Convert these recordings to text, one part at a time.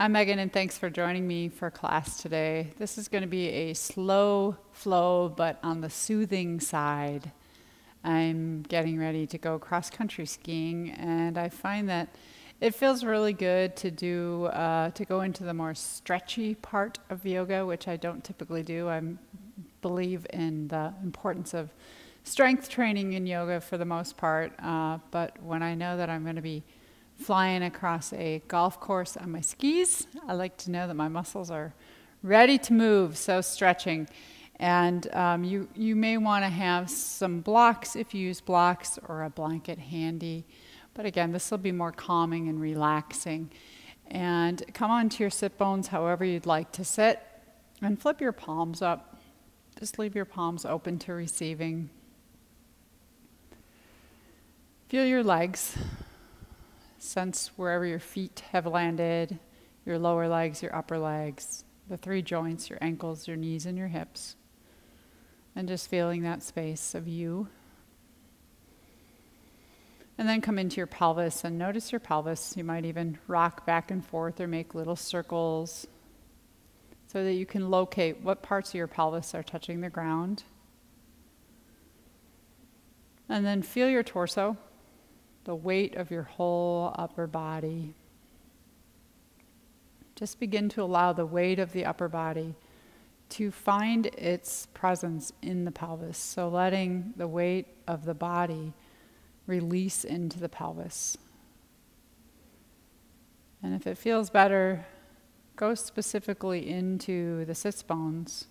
I'm Megan, and thanks for joining me for class today. This is going to be a slow flow, but on the soothing side. I'm getting ready to go cross country skiing, and I find that it feels really good to do uh, to go into the more stretchy part of yoga, which I don't typically do. I believe in the importance of strength training in yoga for the most part, uh, but when I know that I'm going to be flying across a golf course on my skis. I like to know that my muscles are ready to move, so stretching. And um, you, you may want to have some blocks if you use blocks or a blanket handy. But again, this will be more calming and relaxing. And come onto your sit bones however you'd like to sit and flip your palms up. Just leave your palms open to receiving. Feel your legs Sense wherever your feet have landed, your lower legs, your upper legs, the three joints, your ankles, your knees, and your hips. And just feeling that space of you. And then come into your pelvis and notice your pelvis. You might even rock back and forth or make little circles so that you can locate what parts of your pelvis are touching the ground. And then feel your torso the weight of your whole upper body. Just begin to allow the weight of the upper body to find its presence in the pelvis. So, letting the weight of the body release into the pelvis. And if it feels better, go specifically into the sits bones.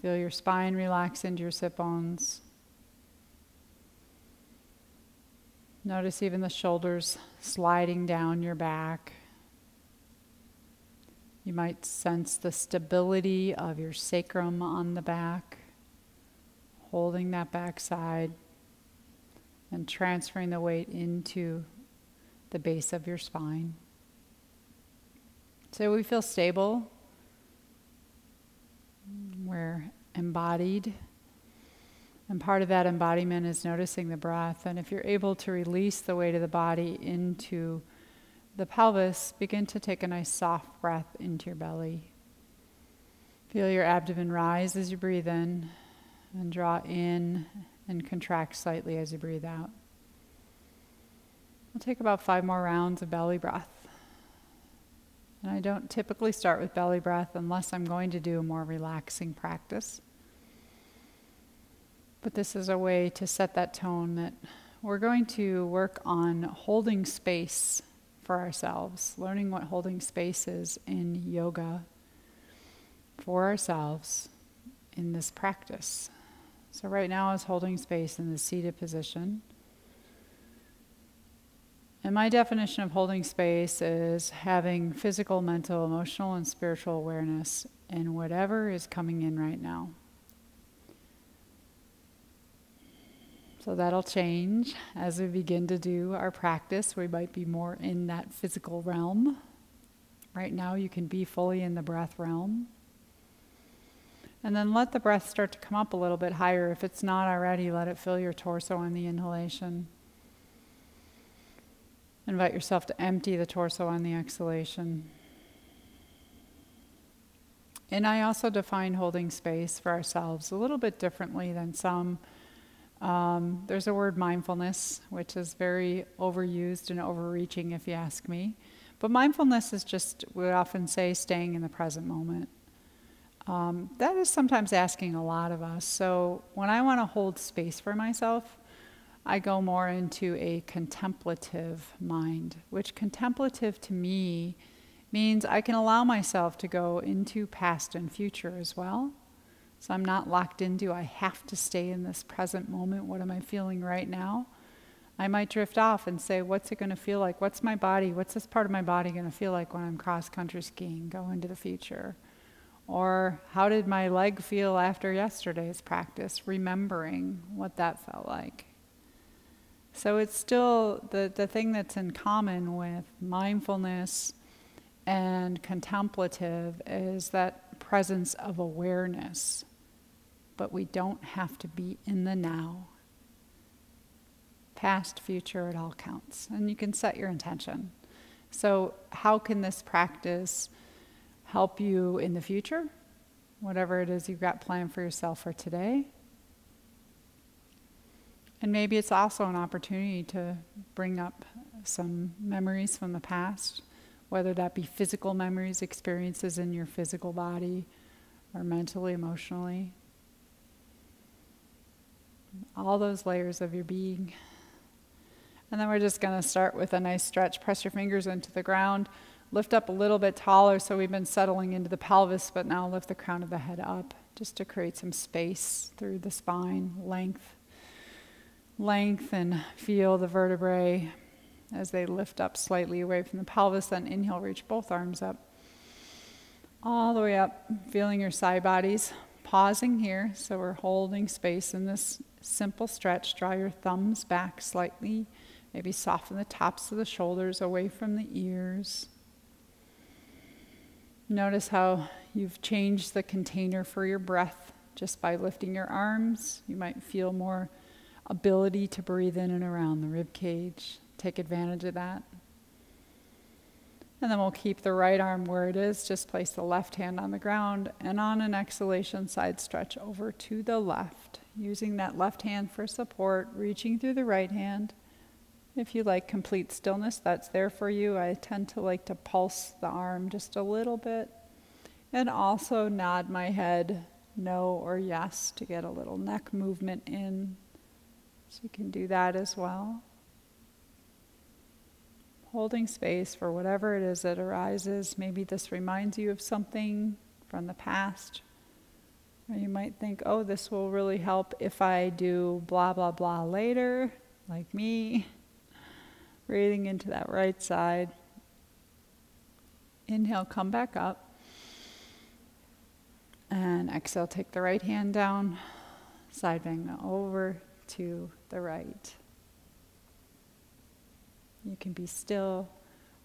Feel your spine relax into your sit bones. Notice even the shoulders sliding down your back. You might sense the stability of your sacrum on the back, holding that back side and transferring the weight into the base of your spine. So we feel stable. We're embodied. And part of that embodiment is noticing the breath. And if you're able to release the weight of the body into the pelvis, begin to take a nice soft breath into your belly. Feel your abdomen rise as you breathe in and draw in and contract slightly as you breathe out. We'll take about five more rounds of belly breath. And I don't typically start with belly breath unless I'm going to do a more relaxing practice. But this is a way to set that tone that we're going to work on holding space for ourselves, learning what holding space is in yoga for ourselves in this practice. So, right now, is holding space in the seated position. And my definition of holding space is having physical, mental, emotional, and spiritual awareness in whatever is coming in right now. So that'll change as we begin to do our practice. We might be more in that physical realm. Right now, you can be fully in the breath realm. And then let the breath start to come up a little bit higher. If it's not already, let it fill your torso on the inhalation. Invite yourself to empty the torso on the exhalation. And I also define holding space for ourselves a little bit differently than some um, there's a word mindfulness, which is very overused and overreaching, if you ask me. But mindfulness is just, we often say, staying in the present moment. Um, that is sometimes asking a lot of us. So when I want to hold space for myself, I go more into a contemplative mind, which contemplative to me means I can allow myself to go into past and future as well. So I'm not locked into, I have to stay in this present moment. What am I feeling right now? I might drift off and say, What's it going to feel like? What's my body? What's this part of my body going to feel like when I'm cross country skiing, go into the future? Or how did my leg feel after yesterday's practice, remembering what that felt like? So it's still the, the thing that's in common with mindfulness and contemplative is that presence of awareness but we don't have to be in the now. Past, future, it all counts. And you can set your intention. So, how can this practice help you in the future? Whatever it is you've got planned for yourself for today. And maybe it's also an opportunity to bring up some memories from the past, whether that be physical memories, experiences in your physical body, or mentally, emotionally. All those layers of your being. And then we're just going to start with a nice stretch. Press your fingers into the ground. Lift up a little bit taller. So we've been settling into the pelvis, but now lift the crown of the head up just to create some space through the spine, length. Length and feel the vertebrae as they lift up slightly away from the pelvis. Then inhale, reach both arms up. All the way up, feeling your side bodies. Pausing here, so we're holding space in this simple stretch. Draw your thumbs back slightly Maybe soften the tops of the shoulders away from the ears. Notice how you've changed the container for your breath just by lifting your arms. You might feel more ability to breathe in and around the rib cage. Take advantage of that. And then we'll keep the right arm where it is. Just place the left hand on the ground and on an exhalation, side stretch over to the left. Using that left hand for support, reaching through the right hand. If you like complete stillness, that's there for you. I tend to like to pulse the arm just a little bit and also nod my head no or yes to get a little neck movement in. So you can do that as well. Holding space for whatever it is that arises. Maybe this reminds you of something from the past. Or you might think, oh, this will really help if I do blah, blah, blah later, like me. Breathing into that right side. Inhale, come back up. And exhale, take the right hand down, side bang over to the right. You can be still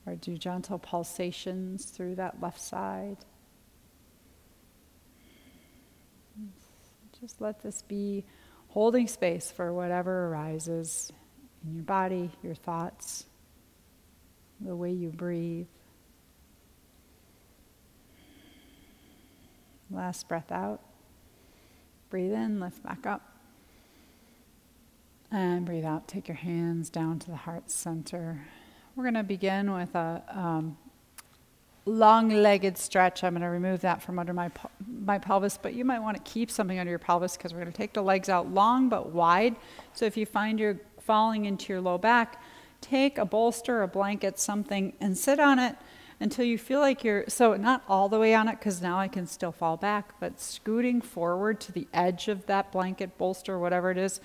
or do gentle pulsations through that left side. Just let this be holding space for whatever arises in your body, your thoughts, the way you breathe. Last breath out. Breathe in, lift back up. And breathe out. Take your hands down to the heart center. We're going to begin with a um, long-legged stretch. I'm going to remove that from under my my pelvis, but you might want to keep something under your pelvis because we're going to take the legs out long but wide. So if you find you're falling into your low back, take a bolster, a blanket, something, and sit on it until you feel like you're so not all the way on it because now I can still fall back, but scooting forward to the edge of that blanket, bolster, whatever it is,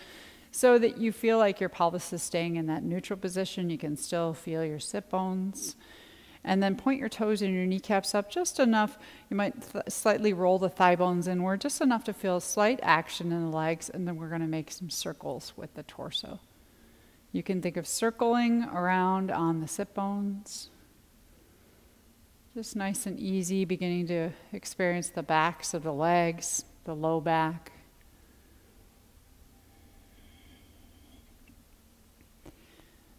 so that you feel like your pelvis is staying in that neutral position. You can still feel your sit bones. And then point your toes and your kneecaps up just enough. You might slightly roll the thigh bones inward, just enough to feel slight action in the legs. And then we're going to make some circles with the torso. You can think of circling around on the sit bones. Just nice and easy, beginning to experience the backs of the legs, the low back.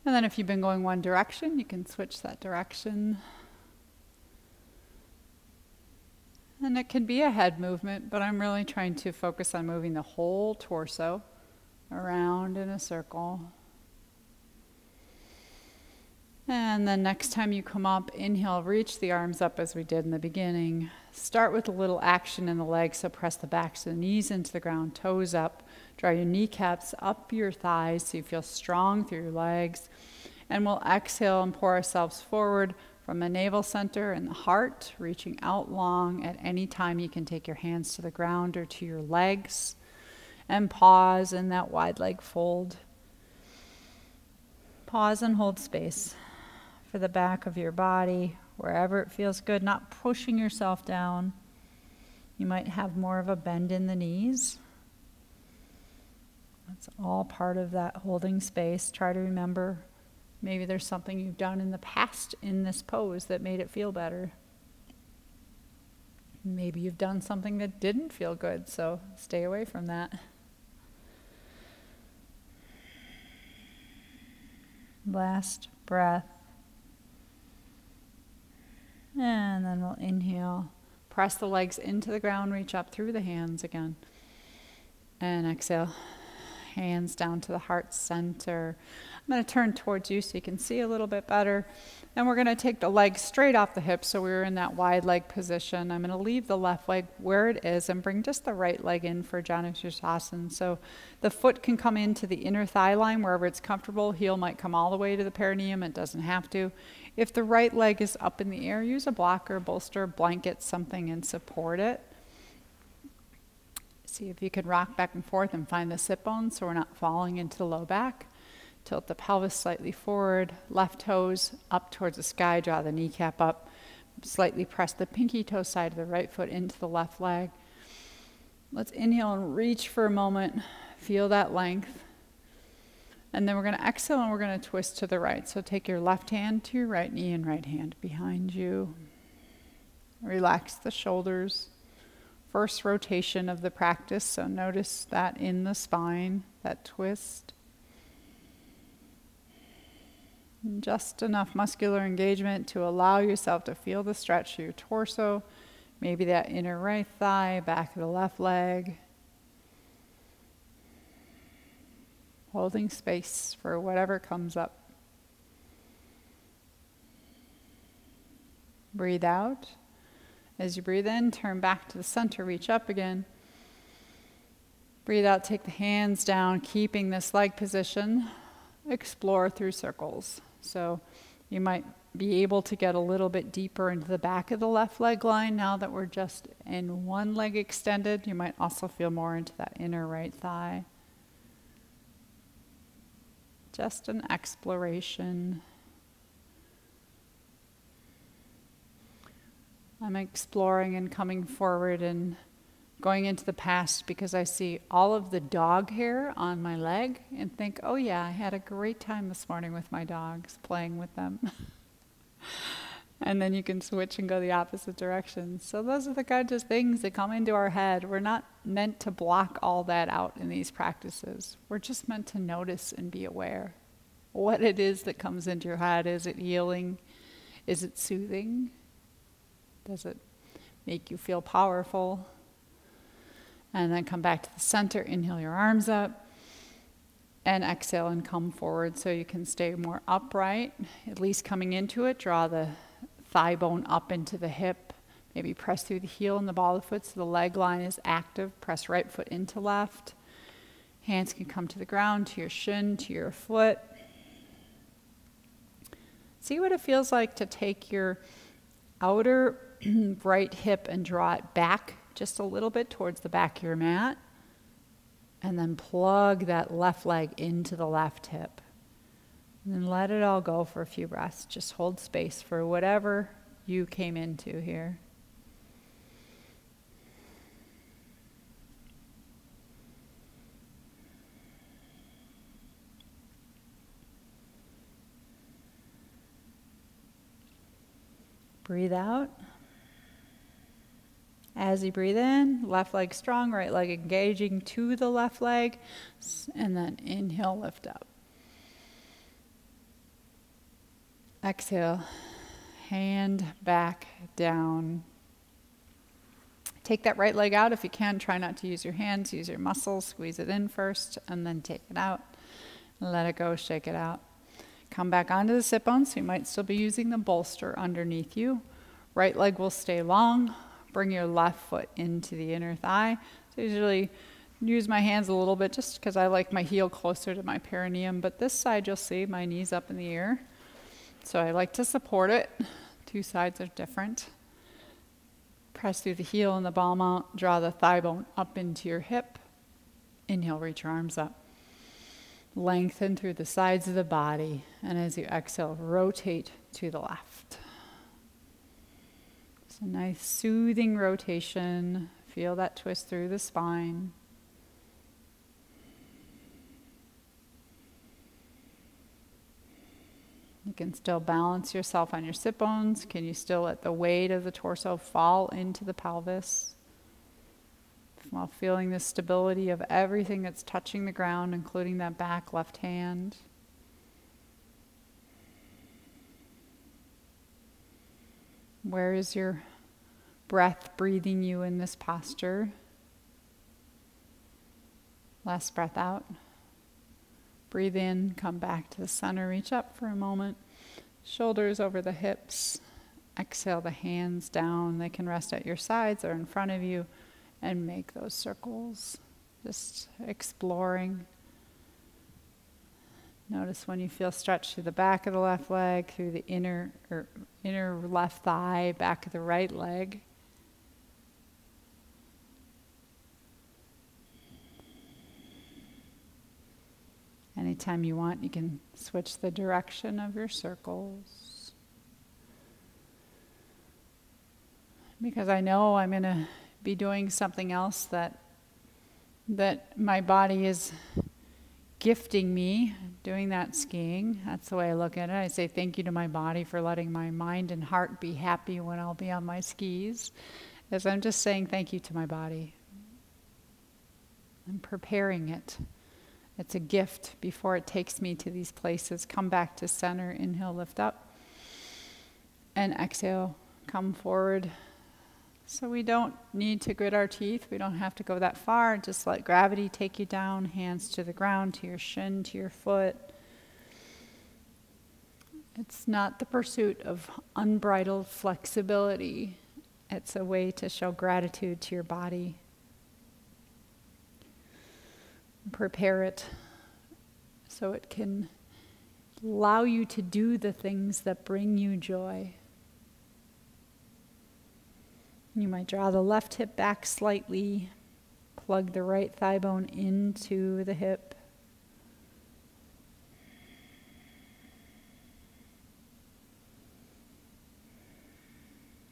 And then if you've been going one direction, you can switch that direction. And it can be a head movement, but I'm really trying to focus on moving the whole torso around in a circle. And then next time you come up, inhale, reach the arms up as we did in the beginning. Start with a little action in the legs, so press the backs of the knees into the ground, toes up. Draw your kneecaps up your thighs so you feel strong through your legs. And we'll exhale and pour ourselves forward from the navel center and the heart, reaching out long. At any time, you can take your hands to the ground or to your legs and pause in that wide leg fold. Pause and hold space for the back of your body, wherever it feels good, not pushing yourself down. You might have more of a bend in the knees. That's all part of that holding space. Try to remember maybe there's something you've done in the past in this pose that made it feel better. Maybe you've done something that didn't feel good, so stay away from that. Last breath. And then we'll inhale, press the legs into the ground, reach up through the hands again. And exhale, hands down to the heart center. I'm going to turn towards you so you can see a little bit better. And we're going to take the leg straight off the hips so we are in that wide leg position. I'm going to leave the left leg where it is and bring just the right leg in for Janu Sirsasana. So the foot can come into the inner thigh line wherever it's comfortable. Heel might come all the way to the perineum. It doesn't have to. If the right leg is up in the air, use a blocker, bolster, blanket, something and support it. See if you can rock back and forth and find the sit bones so we're not falling into the low back. Tilt the pelvis slightly forward, left toes up towards the sky, draw the kneecap up. Slightly press the pinky toe side of the right foot into the left leg. Let's inhale and reach for a moment. Feel that length. And then we're going to exhale and we're going to twist to the right. So take your left hand to your right knee and right hand behind you. Relax the shoulders first rotation of the practice, so notice that in the spine, that twist. Just enough muscular engagement to allow yourself to feel the stretch of your torso, maybe that inner right thigh, back of the left leg. Holding space for whatever comes up. Breathe out. As you breathe in, turn back to the center, reach up again. Breathe out, take the hands down, keeping this leg position. Explore through circles. So you might be able to get a little bit deeper into the back of the left leg line now that we're just in one leg extended. You might also feel more into that inner right thigh. Just an exploration. I'm exploring and coming forward and going into the past because I see all of the dog hair on my leg and think, oh, yeah, I had a great time this morning with my dogs, playing with them. and then you can switch and go the opposite direction. So, those are the kinds of things that come into our head. We're not meant to block all that out in these practices, we're just meant to notice and be aware what it is that comes into your head. Is it healing? Is it soothing? Does it make you feel powerful? And then come back to the center, inhale your arms up, and exhale and come forward so you can stay more upright. At least coming into it, draw the thigh bone up into the hip. Maybe press through the heel and the ball of the foot so the leg line is active. Press right foot into left. Hands can come to the ground, to your shin, to your foot. See what it feels like to take your outer right hip and draw it back just a little bit towards the back of your mat. And then plug that left leg into the left hip. And then let it all go for a few breaths. Just hold space for whatever you came into here. Breathe out. As you breathe in, left leg strong, right leg engaging to the left leg, and then inhale, lift up. Exhale, hand back down. Take that right leg out if you can. Try not to use your hands, use your muscles. Squeeze it in first, and then take it out. Let it go, shake it out. Come back onto the sit bones. So you might still be using the bolster underneath you. Right leg will stay long, Bring your left foot into the inner thigh. So I usually use my hands a little bit just because I like my heel closer to my perineum. But this side, you'll see my knees up in the air. So I like to support it. Two sides are different. Press through the heel and the ball mount. Draw the thigh bone up into your hip. Inhale, reach your arms up. Lengthen through the sides of the body. And as you exhale, rotate to the left. Nice soothing rotation. Feel that twist through the spine. You can still balance yourself on your sit bones. Can you still let the weight of the torso fall into the pelvis? While feeling the stability of everything that's touching the ground, including that back left hand. Where is your breath breathing you in this posture? Last breath out. Breathe in, come back to the center, reach up for a moment. Shoulders over the hips. Exhale the hands down. They can rest at your sides or in front of you and make those circles. Just exploring. Notice when you feel stretch through the back of the left leg, through the inner or inner left thigh, back of the right leg. Anytime you want, you can switch the direction of your circles. Because I know I'm going to be doing something else that that my body is gifting me doing that skiing. That's the way I look at it. I say thank you to my body for letting my mind and heart be happy when I'll be on my skis. As I'm just saying thank you to my body. I'm preparing it. It's a gift before it takes me to these places. Come back to center, inhale, lift up. And exhale, come forward. So we don't need to grit our teeth. We don't have to go that far. Just let gravity take you down, hands to the ground, to your shin, to your foot. It's not the pursuit of unbridled flexibility. It's a way to show gratitude to your body prepare it so it can allow you to do the things that bring you joy. You might draw the left hip back slightly, plug the right thigh bone into the hip.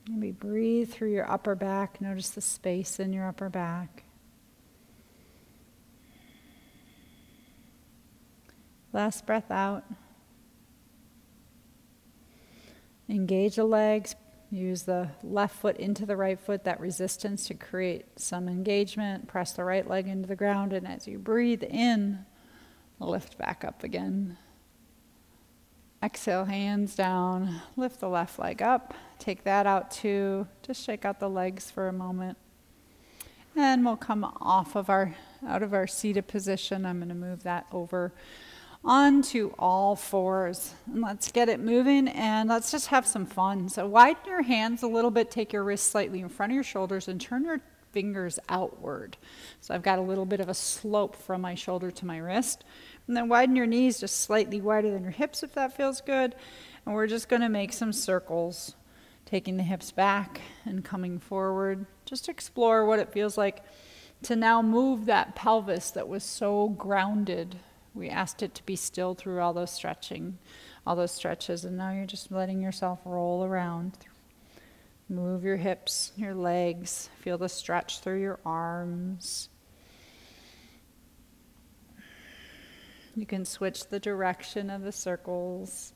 Maybe breathe through your upper back. Notice the space in your upper back. Last breath out. Engage the legs. Use the left foot into the right foot, that resistance to create some engagement. Press the right leg into the ground, and as you breathe in, lift back up again. Exhale, hands down. Lift the left leg up. Take that out too. Just shake out the legs for a moment. And we'll come off of our out of our seated position. I'm going to move that over onto all fours. And let's get it moving and let's just have some fun. So widen your hands a little bit, take your wrists slightly in front of your shoulders and turn your fingers outward. So I've got a little bit of a slope from my shoulder to my wrist. And then widen your knees just slightly wider than your hips if that feels good. And we're just going to make some circles, taking the hips back and coming forward. Just explore what it feels like to now move that pelvis that was so grounded we asked it to be still through all those stretching, all those stretches, and now you're just letting yourself roll around. Move your hips, your legs, feel the stretch through your arms. You can switch the direction of the circles.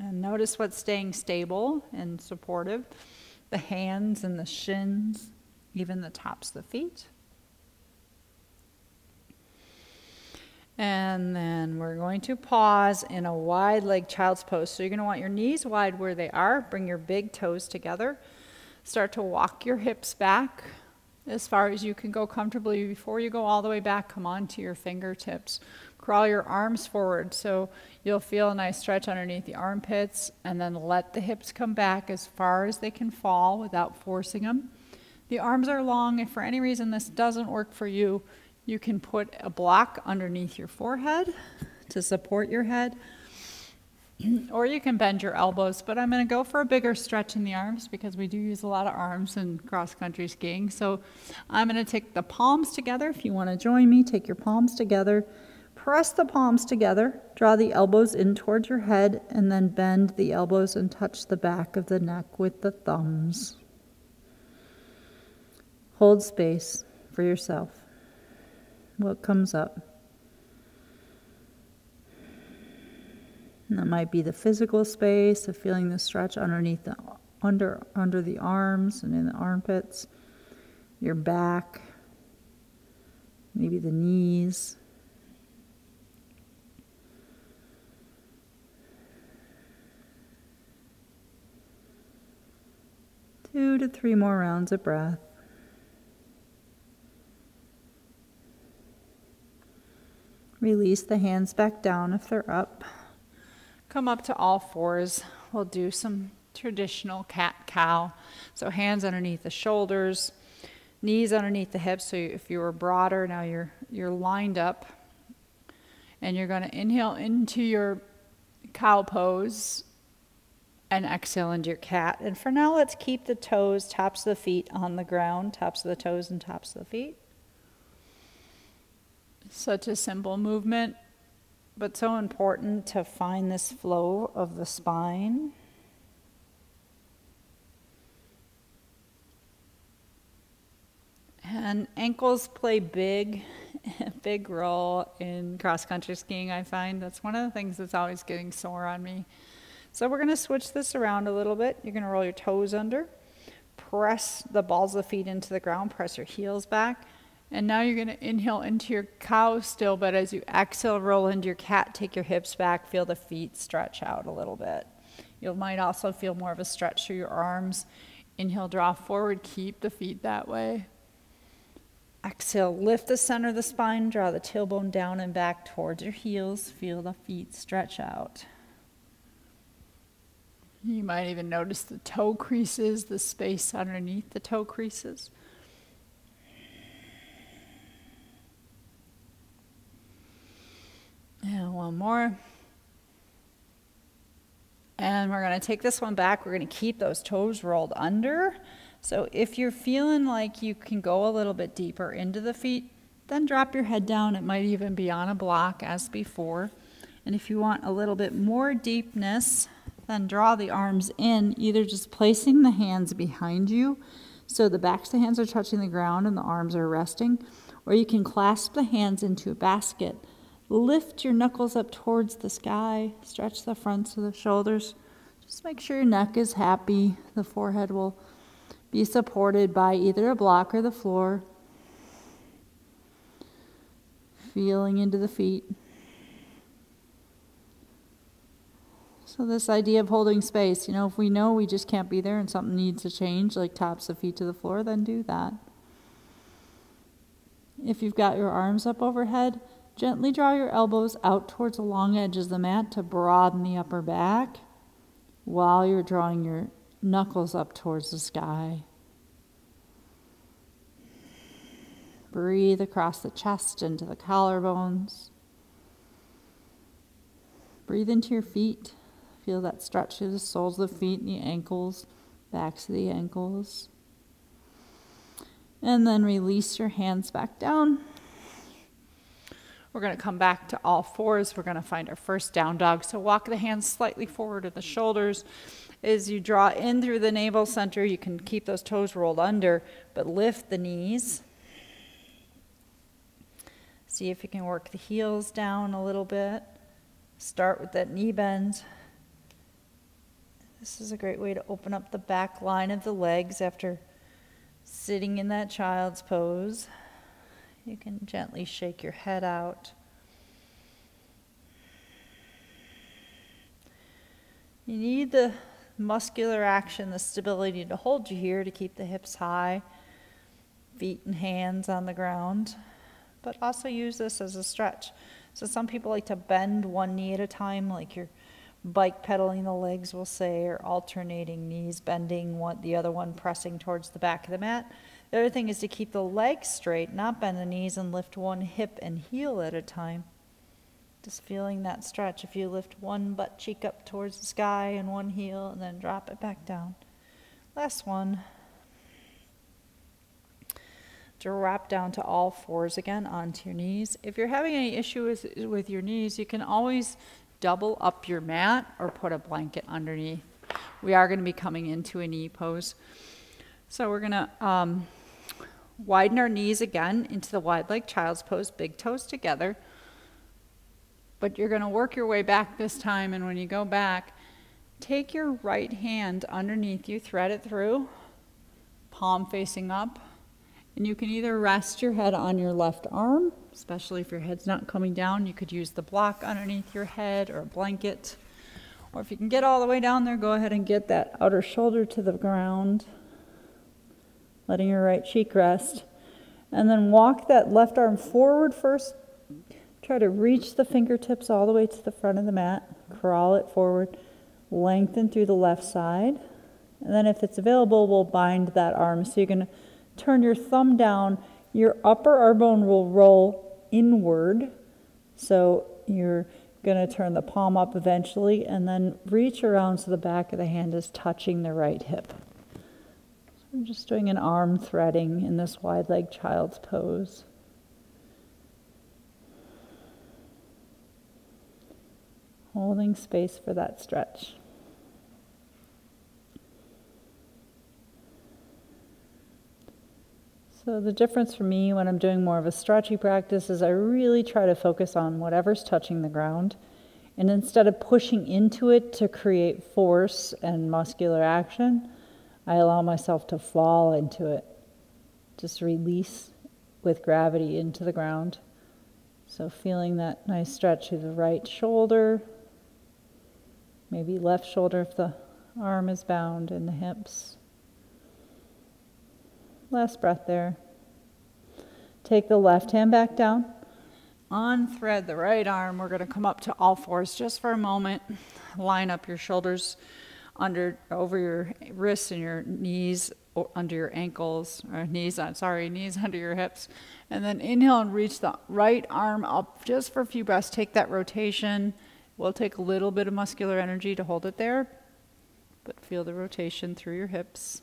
And notice what's staying stable and supportive the hands and the shins, even the tops of the feet. And then we're going to pause in a wide leg child's pose. So you're going to want your knees wide where they are. Bring your big toes together. Start to walk your hips back as far as you can go comfortably. Before you go all the way back, come on to your fingertips. Crawl your arms forward so you'll feel a nice stretch underneath the armpits. And then let the hips come back as far as they can fall without forcing them. The arms are long. If for any reason this doesn't work for you, you can put a block underneath your forehead to support your head, or you can bend your elbows. But I'm going to go for a bigger stretch in the arms because we do use a lot of arms in cross country skiing. So I'm going to take the palms together. If you want to join me, take your palms together. Press the palms together, draw the elbows in towards your head, and then bend the elbows and touch the back of the neck with the thumbs. Hold space for yourself what comes up. And that might be the physical space of feeling the stretch underneath the under under the arms and in the armpits, your back, maybe the knees. Two to three more rounds of breath. Release the hands back down if they're up. Come up to all fours. We'll do some traditional cat cow. So hands underneath the shoulders, knees underneath the hips. So if you were broader, now you're you're lined up. And you're going to inhale into your cow pose and exhale into your cat. And for now, let's keep the toes, tops of the feet on the ground, tops of the toes and tops of the feet. Such a simple movement, but so important to find this flow of the spine. And ankles play big, big role in cross country skiing, I find. That's one of the things that's always getting sore on me. So we're going to switch this around a little bit. You're going to roll your toes under, press the balls of the feet into the ground, press your heels back, and now you're going to inhale into your cow still, but as you exhale, roll into your cat, take your hips back, feel the feet stretch out a little bit. You might also feel more of a stretch through your arms. Inhale, draw forward, keep the feet that way. Exhale, lift the center of the spine, draw the tailbone down and back towards your heels. Feel the feet stretch out. You might even notice the toe creases, the space underneath the toe creases. And one more. And we're going to take this one back. We're going to keep those toes rolled under. So if you're feeling like you can go a little bit deeper into the feet, then drop your head down. It might even be on a block as before. And if you want a little bit more deepness, then draw the arms in, either just placing the hands behind you so the backs of the hands are touching the ground and the arms are resting, or you can clasp the hands into a basket Lift your knuckles up towards the sky. Stretch the fronts of the shoulders. Just make sure your neck is happy. The forehead will be supported by either a block or the floor. Feeling into the feet. So, this idea of holding space, you know, if we know we just can't be there and something needs to change, like tops of feet to the floor, then do that. If you've got your arms up overhead, Gently draw your elbows out towards the long edge of the mat to broaden the upper back while you're drawing your knuckles up towards the sky. Breathe across the chest into the collarbones. Breathe into your feet. Feel that stretch through the soles of the feet and the ankles, backs of the ankles. And then release your hands back down. We're going to come back to all fours. We're going to find our first down dog. So walk the hands slightly forward of the shoulders. As you draw in through the navel center, you can keep those toes rolled under, but lift the knees. See if you can work the heels down a little bit. Start with that knee bend. This is a great way to open up the back line of the legs after sitting in that child's pose. You can gently shake your head out. You need the muscular action, the stability to hold you here to keep the hips high, feet and hands on the ground, but also use this as a stretch. So some people like to bend one knee at a time, like you're bike pedaling the legs, we'll say, or alternating knees, bending one, the other one pressing towards the back of the mat. The other thing is to keep the legs straight, not bend the knees and lift one hip and heel at a time. Just feeling that stretch. If you lift one butt cheek up towards the sky and one heel and then drop it back down. Last one. Drop down to all fours again onto your knees. If you're having any issue with, with your knees, you can always double up your mat or put a blanket underneath. We are going to be coming into a knee pose. So we're going to um, Widen our knees again into the wide leg child's pose, big toes together. But you're going to work your way back this time, and when you go back, take your right hand underneath you, thread it through, palm facing up, and you can either rest your head on your left arm, especially if your head's not coming down. You could use the block underneath your head or a blanket. Or if you can get all the way down there, go ahead and get that outer shoulder to the ground. Letting your right cheek rest. And then walk that left arm forward first. Try to reach the fingertips all the way to the front of the mat. Crawl it forward. Lengthen through the left side. And then, if it's available, we'll bind that arm. So you're going to turn your thumb down. Your upper arm bone will roll inward. So you're going to turn the palm up eventually and then reach around so the back of the hand is touching the right hip. I'm just doing an arm threading in this wide leg child's pose. Holding space for that stretch. So, the difference for me when I'm doing more of a stretchy practice is I really try to focus on whatever's touching the ground. And instead of pushing into it to create force and muscular action, I allow myself to fall into it. Just release with gravity into the ground. So, feeling that nice stretch through the right shoulder, maybe left shoulder if the arm is bound, in the hips. Last breath there. Take the left hand back down. Unthread the right arm. We're going to come up to all fours just for a moment. Line up your shoulders under over your wrists and your knees under your ankles or knees uh, sorry knees under your hips and then inhale and reach the right arm up just for a few breaths take that rotation we'll take a little bit of muscular energy to hold it there but feel the rotation through your hips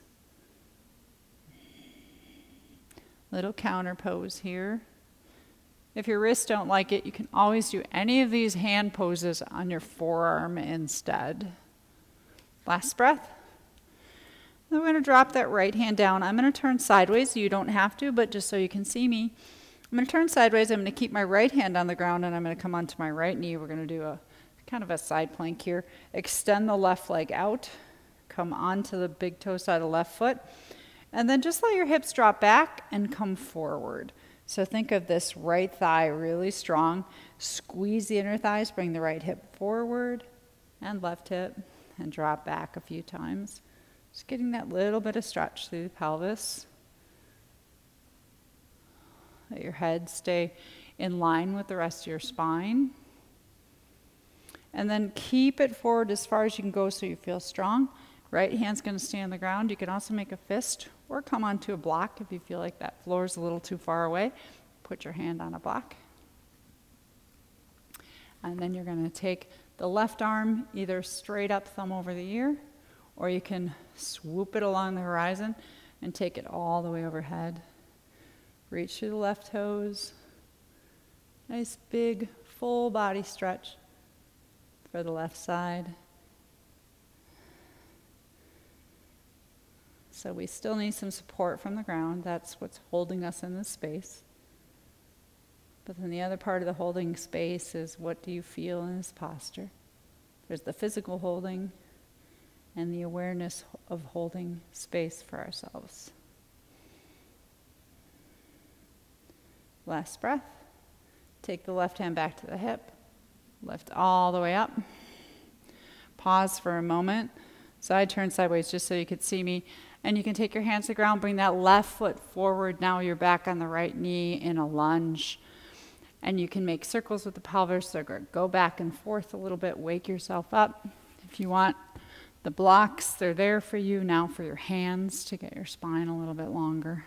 Little counter pose here. If your wrists don't like it, you can always do any of these hand poses on your forearm instead. Last breath. Then we're going to drop that right hand down. I'm going to turn sideways. You don't have to, but just so you can see me. I'm going to turn sideways. I'm going to keep my right hand on the ground and I'm going to come onto my right knee. We're going to do a kind of a side plank here. Extend the left leg out. Come onto the big toe side of left foot. And then just let your hips drop back and come forward. So think of this right thigh really strong. Squeeze the inner thighs, bring the right hip forward and left hip, and drop back a few times. Just getting that little bit of stretch through the pelvis. Let your head stay in line with the rest of your spine. And then keep it forward as far as you can go so you feel strong. Right hand's going to stay on the ground. You can also make a fist or come onto a block if you feel like that floor is a little too far away. Put your hand on a block. And then you're going to take the left arm either straight up, thumb over the ear, or you can swoop it along the horizon and take it all the way overhead. Reach through the left toes. Nice big full body stretch for the left side. So we still need some support from the ground. That's what's holding us in this space. But then the other part of the holding space is what do you feel in this posture? There's the physical holding and the awareness of holding space for ourselves. Last breath. Take the left hand back to the hip. Lift all the way up. Pause for a moment. Side turn sideways just so you could see me. And you can take your hands to the ground, bring that left foot forward. Now you're back on the right knee in a lunge. And you can make circles with the pelvis, so go back and forth a little bit, wake yourself up. If you want the blocks, they're there for you now for your hands to get your spine a little bit longer.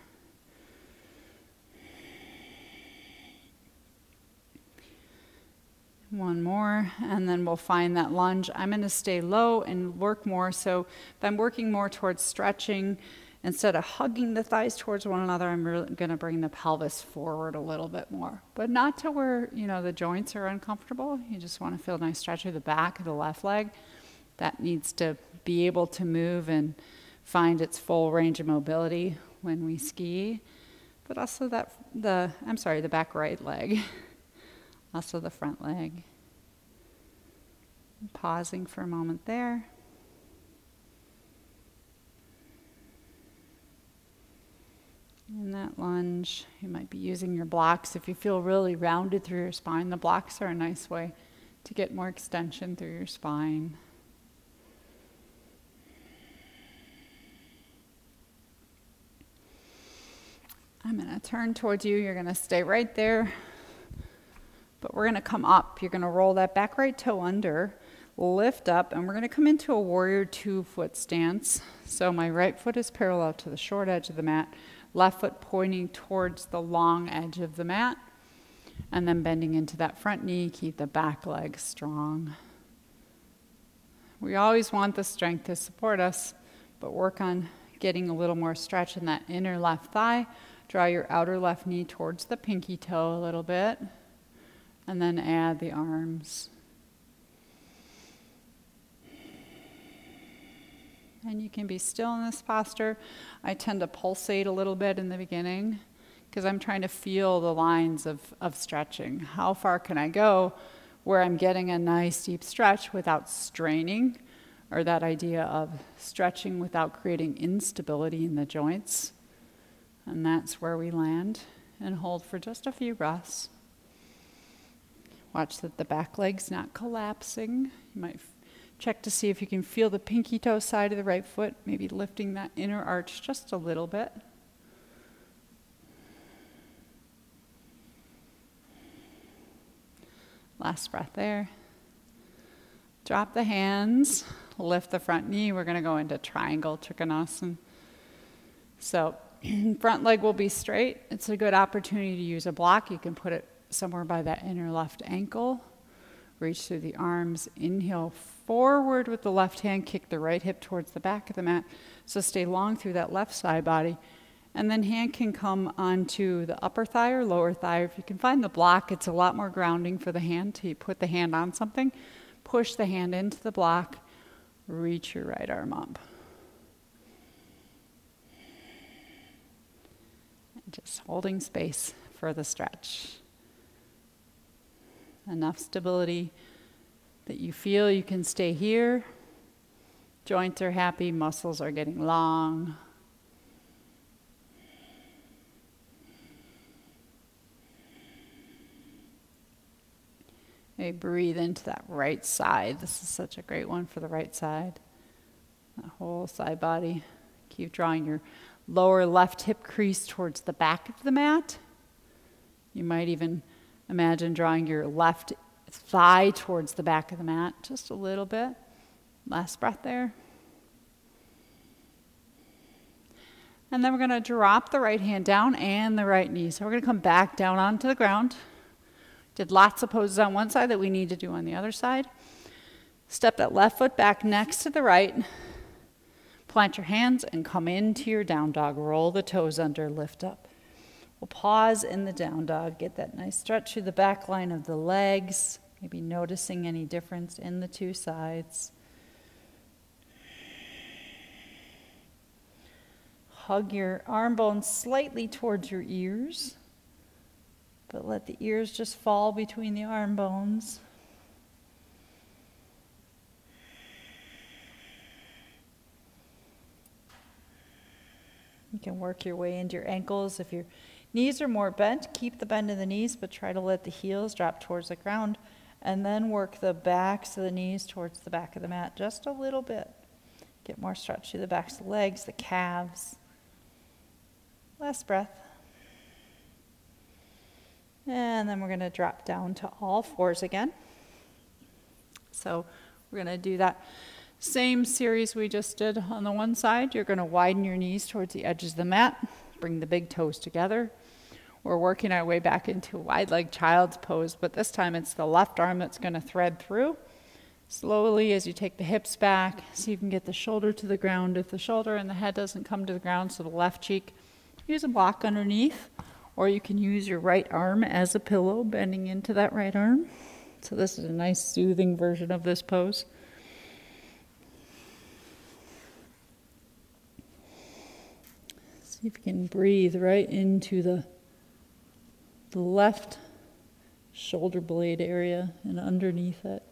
One more, and then we'll find that lunge. I'm going to stay low and work more. So if I'm working more towards stretching, instead of hugging the thighs towards one another, I'm really going to bring the pelvis forward a little bit more. But not to where, you know, the joints are uncomfortable. You just want to feel a nice stretch through the back of the left leg. That needs to be able to move and find its full range of mobility when we ski. But also that, the, I'm sorry, the back right leg. also the front leg. Pausing for a moment there. In that lunge, you might be using your blocks. If you feel really rounded through your spine, the blocks are a nice way to get more extension through your spine. I'm going to turn towards you. You're going to stay right there. But we're going to come up. You're going to roll that back right toe under, lift up, and we're going to come into a warrior two foot stance. So my right foot is parallel to the short edge of the mat, left foot pointing towards the long edge of the mat, and then bending into that front knee. Keep the back leg strong. We always want the strength to support us, but work on getting a little more stretch in that inner left thigh. Draw your outer left knee towards the pinky toe a little bit, and then add the arms. And you can be still in this posture. I tend to pulsate a little bit in the beginning because I'm trying to feel the lines of, of stretching. How far can I go where I'm getting a nice deep stretch without straining, or that idea of stretching without creating instability in the joints? And that's where we land and hold for just a few breaths. Watch that the back leg's not collapsing. You might check to see if you can feel the pinky toe side of the right foot, maybe lifting that inner arch just a little bit. Last breath there. Drop the hands, lift the front knee. We're going to go into triangle trikonasana. So front leg will be straight. It's a good opportunity to use a block. You can put it somewhere by that inner left ankle. Reach through the arms. Inhale forward with the left hand. Kick the right hip towards the back of the mat. So stay long through that left side body. And then hand can come onto the upper thigh or lower thigh. If you can find the block, it's a lot more grounding for the hand to put the hand on something. Push the hand into the block. Reach your right arm up. Just holding space for the stretch. Enough stability that you feel you can stay here. Joints are happy, muscles are getting long. Maybe breathe into that right side. This is such a great one for the right side. That whole side body. Keep drawing your lower left hip crease towards the back of the mat. You might even imagine drawing your left thigh towards the back of the mat just a little bit. Last breath there. And then we're going to drop the right hand down and the right knee. So we're going to come back down onto the ground. Did lots of poses on one side that we need to do on the other side. Step that left foot back next to the right. Plant your hands and come into your down dog. Roll the toes under, lift up. We'll pause in the down dog, get that nice stretch through the back line of the legs, maybe noticing any difference in the two sides. Hug your arm bones slightly towards your ears, but let the ears just fall between the arm bones. You can work your way into your ankles. If your knees are more bent, keep the bend in the knees, but try to let the heels drop towards the ground. And then work the backs of the knees towards the back of the mat just a little bit. Get more stretch through the backs of the legs, the calves. Last breath. And then we're going to drop down to all fours again. So we're going to do that same series we just did on the one side, you're going to widen your knees towards the edges of the mat, bring the big toes together. We're working our way back into wide leg child's pose, but this time it's the left arm that's going to thread through. Slowly, as you take the hips back, if you can get the shoulder to the ground. If the shoulder and the head doesn't come to the ground, so the left cheek, use a block underneath, or you can use your right arm as a pillow, bending into that right arm. So, this is a nice soothing version of this pose. See if you can breathe right into the, the left shoulder blade area and underneath it.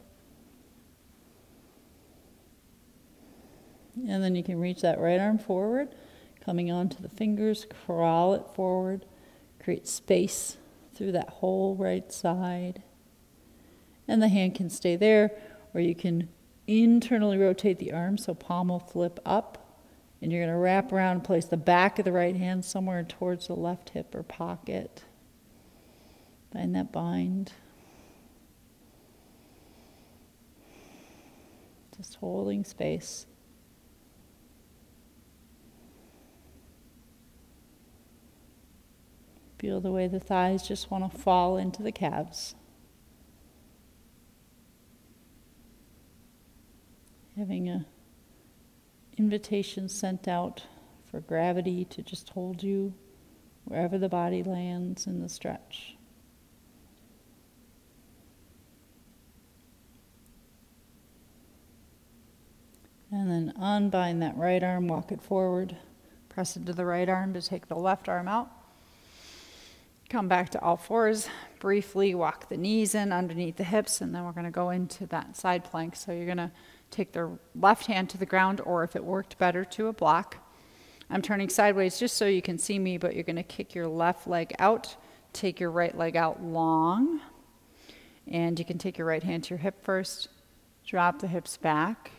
And then you can reach that right arm forward, coming onto the fingers, crawl it forward, create space through that whole right side. And the hand can stay there, or you can internally rotate the arm so palm will flip up And you're going to wrap around and place the back of the right hand somewhere towards the left hip or pocket. Find that bind. Just holding space. Feel the way the thighs just want to fall into the calves. Having a invitation sent out for gravity to just hold you wherever the body lands in the stretch. And then unbind that right arm, walk it forward, press into the right arm to take the left arm out. Come back to all fours, briefly walk the knees in underneath the hips, and then we're going to go into that side plank. So you're going to take the left hand to the ground, or if it worked better, to a block. I'm turning sideways just so you can see me, but you're going to kick your left leg out, take your right leg out long, and you can take your right hand to your hip first, drop the hips back,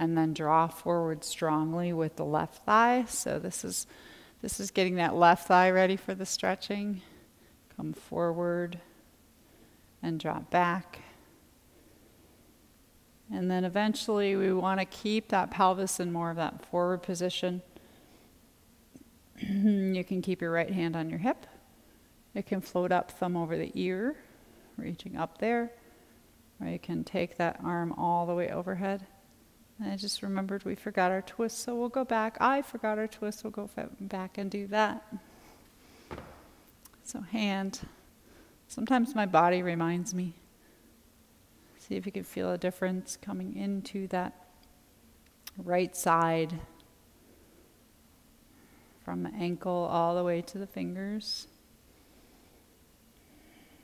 and then draw forward strongly with the left thigh. So this is this is getting that left thigh ready for the stretching. Come forward and drop back. And then eventually we want to keep that pelvis in more of that forward position. you can keep your right hand on your hip. It can float up, thumb over the ear, reaching up there. Or you can take that arm all the way overhead. And I just remembered we forgot our twist, so we'll go back. I forgot our twist, we'll go back and do that. So, hand. Sometimes my body reminds me. See if you can feel a difference coming into that right side from the ankle all the way to the fingers.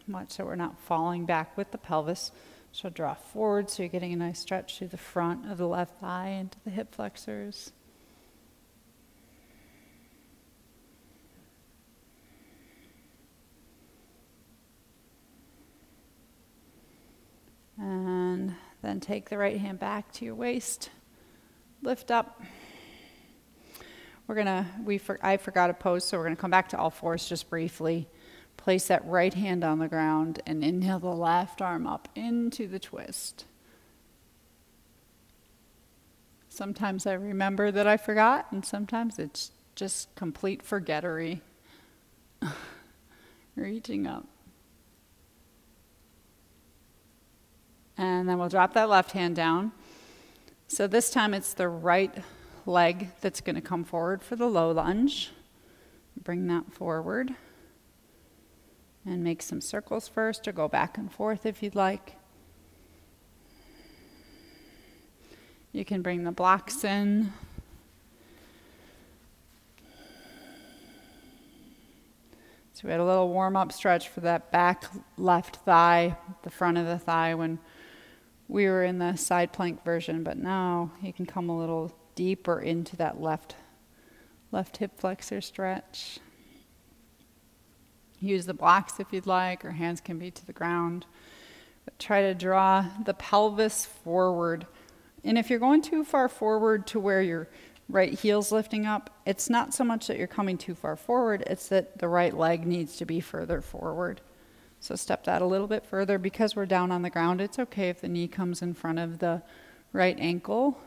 Watch so we're not falling back with the pelvis. So draw forward so you're getting a nice stretch through the front of the left thigh into the hip flexors. And then take the right hand back to your waist. Lift up. We're gonna, we for, I forgot a pose, so we're gonna come back to all fours just briefly. Place that right hand on the ground and inhale the left arm up into the twist. Sometimes I remember that I forgot, and sometimes it's just complete forgettery. Reaching up. And then we'll drop that left hand down. So this time it's the right leg that's going to come forward for the low lunge. Bring that forward. And make some circles first, or go back and forth if you'd like. You can bring the blocks in. So we had a little warm up stretch for that back left thigh, the front of the thigh when we were in the side plank version, but now you can come a little deeper into that left left hip flexor stretch. Use the blocks if you'd like, or hands can be to the ground. But try to draw the pelvis forward. And if you're going too far forward to where your right heel's lifting up, it's not so much that you're coming too far forward, it's that the right leg needs to be further forward. So step that a little bit further. Because we're down on the ground, it's okay if the knee comes in front of the right ankle.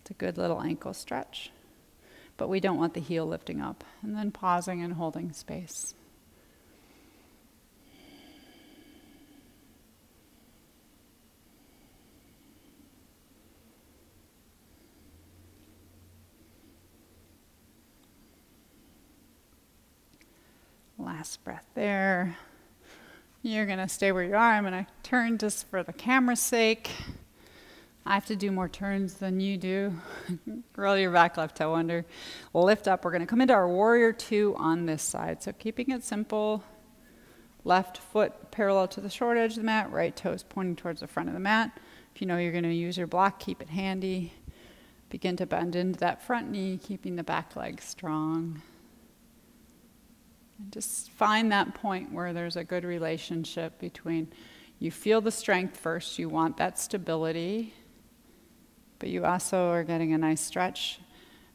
It's a good little ankle stretch but we don't want the heel lifting up. And then pausing and holding space. Last breath there. You're going to stay where you are. I'm going to turn just for the camera's sake. I have to do more turns than you do. Roll your back left toe under. Lift up. We're going to come into our warrior two on this side. So keeping it simple. Left foot parallel to the short edge of the mat. Right toes pointing towards the front of the mat. If you know you're going to use your block, keep it handy. Begin to bend into that front knee, keeping the back leg strong. And just find that point where there's a good relationship between you feel the strength first, you want that stability but you also are getting a nice stretch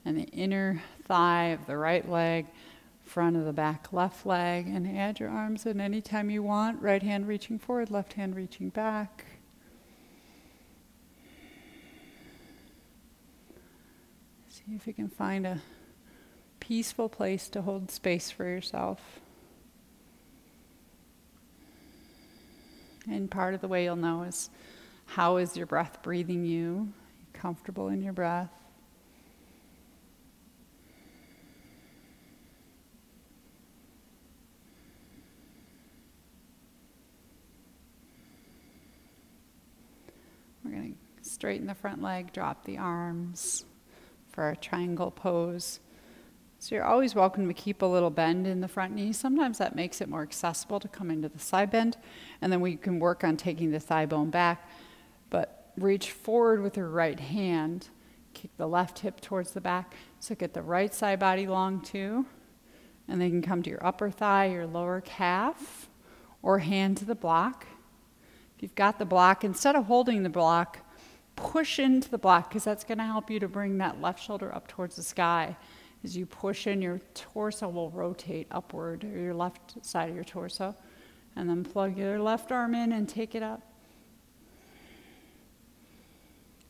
and the inner thigh of the right leg, front of the back left leg, and add your arms in anytime you want. Right hand reaching forward, left hand reaching back. See if you can find a peaceful place to hold space for yourself. And part of the way you'll know is how is your breath breathing you? Comfortable in your breath. We're going to straighten the front leg, drop the arms for our triangle pose. So you're always welcome to keep a little bend in the front knee. Sometimes that makes it more accessible to come into the side bend, and then we can work on taking the thigh bone back. Reach forward with your right hand, kick the left hip towards the back. So get the right side body long too, and then you can come to your upper thigh, your lower calf, or hand to the block. If you've got the block, instead of holding the block, push into the block because that's going to help you to bring that left shoulder up towards the sky. As you push in, your torso will rotate upward, or your left side of your torso. And then plug your left arm in and take it up.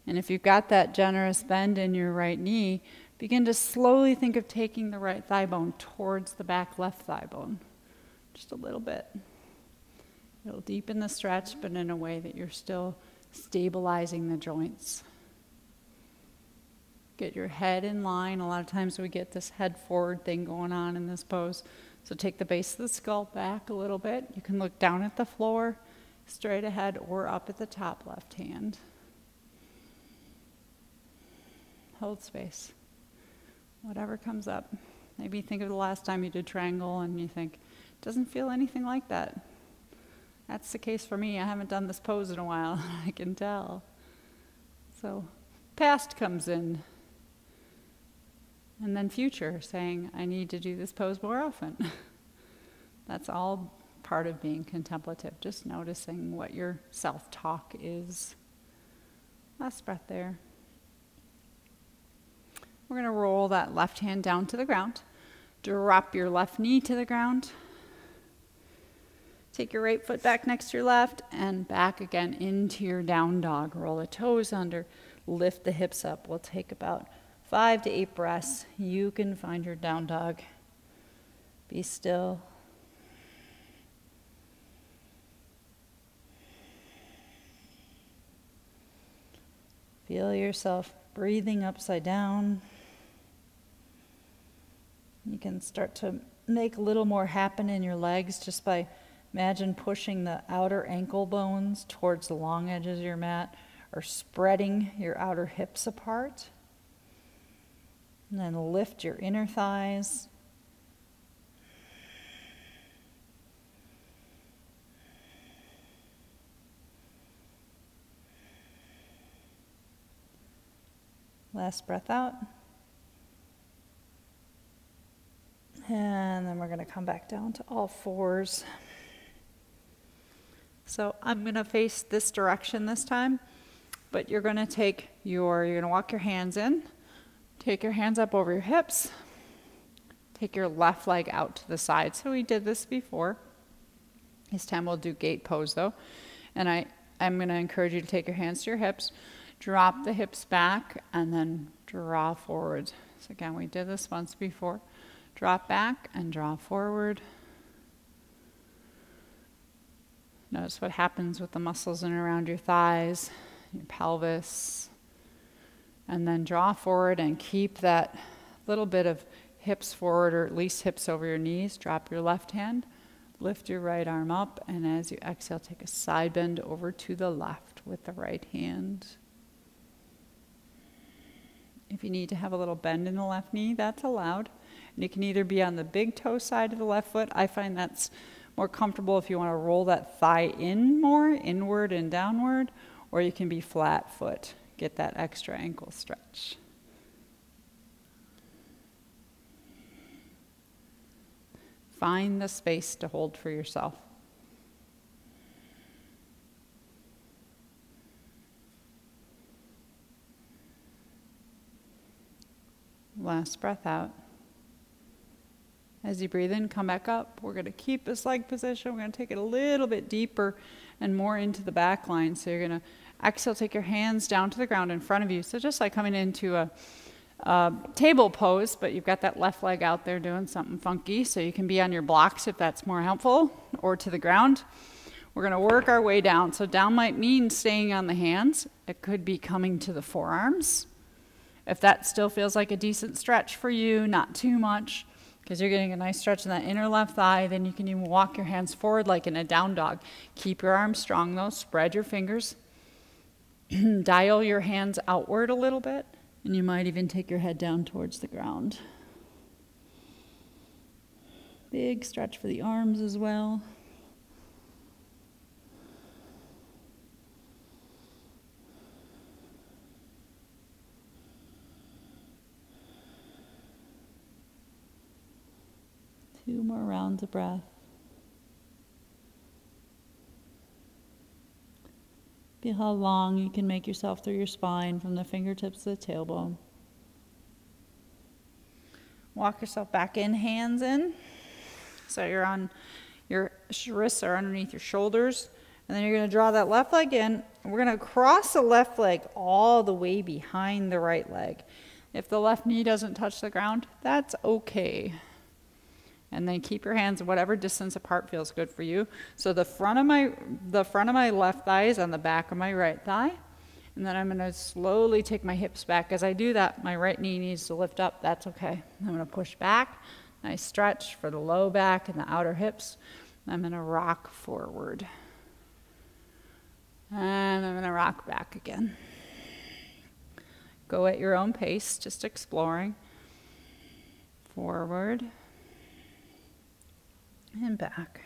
And if you've got that generous bend in your right knee, begin to slowly think of taking the right thigh bone towards the back left thigh bone. Just a little bit. It'll deepen the stretch, but in a way that you're still stabilizing the joints. Get your head in line. A lot of times we get this head forward thing going on in this pose. So take the base of the skull back a little bit. You can look down at the floor, straight ahead, or up at the top left hand. Hold space. Whatever comes up. Maybe think of the last time you did triangle and you think, it doesn't feel anything like that. That's the case for me. I haven't done this pose in a while, I can tell. So, past comes in. And then future, saying, I need to do this pose more often. That's all part of being contemplative, just noticing what your self talk is. Last breath there. We're going to roll that left hand down to the ground. Drop your left knee to the ground. Take your right foot back next to your left and back again into your down dog. Roll the toes under, lift the hips up. We'll take about five to eight breaths. You can find your down dog. Be still. Feel yourself breathing upside down. You can start to make a little more happen in your legs just by Imagine pushing the outer ankle bones towards the long edges of your mat or spreading your outer hips apart. And then lift your inner thighs. Last breath out. And then we're going to come back down to all fours. So I'm going to face this direction this time, but you're going to take your, you're going to walk your hands in, take your hands up over your hips, take your left leg out to the side. So we did this before. This time we'll do gate pose though. And I, I'm going to encourage you to take your hands to your hips, drop the hips back, and then draw forward. So again, we did this once before. Drop back and draw forward. Notice what happens with the muscles in and around your thighs, your pelvis. And then draw forward and keep that little bit of hips forward, or at least hips over your knees. Drop your left hand, lift your right arm up, and as you exhale, take a side bend over to the left with the right hand. If you need to have a little bend in the left knee, that's allowed. And it can either be on the big toe side of the left foot. I find that's more comfortable if you want to roll that thigh in more, inward and downward, or you can be flat foot. Get that extra ankle stretch. Find the space to hold for yourself. Last breath out. As you breathe in, come back up. We're going to keep this leg position. We're going to take it a little bit deeper and more into the back line. So you're going to exhale, take your hands down to the ground in front of you. So just like coming into a, a table pose, but you've got that left leg out there doing something funky. So you can be on your blocks if that's more helpful, or to the ground. We're going to work our way down. So down might mean staying on the hands. It could be coming to the forearms. If that still feels like a decent stretch for you, not too much, because you're getting a nice stretch in that inner left thigh. Then you can even walk your hands forward like in a down dog. Keep your arms strong though, spread your fingers. Dial your hands outward a little bit, and you might even take your head down towards the ground. Big stretch for the arms as well. Two more rounds breath. Feel how long you can make yourself through your spine from the fingertips to the tailbone. Walk yourself back in, hands in. So you're on your wrists are underneath your shoulders. And then you're going to draw that left leg in. We're going to cross the left leg all the way behind the right leg. If the left knee doesn't touch the ground, that's okay. And then keep your hands whatever distance apart feels good for you. So the front of my the front of my left thigh is on the back of my right thigh. And then I'm going to slowly take my hips back. As I do that, my right knee needs to lift up. That's okay. I'm going to push back. Nice stretch for the low back and the outer hips. I'm going to rock forward. And I'm going to rock back again. Go at your own pace, just exploring. Forward and back.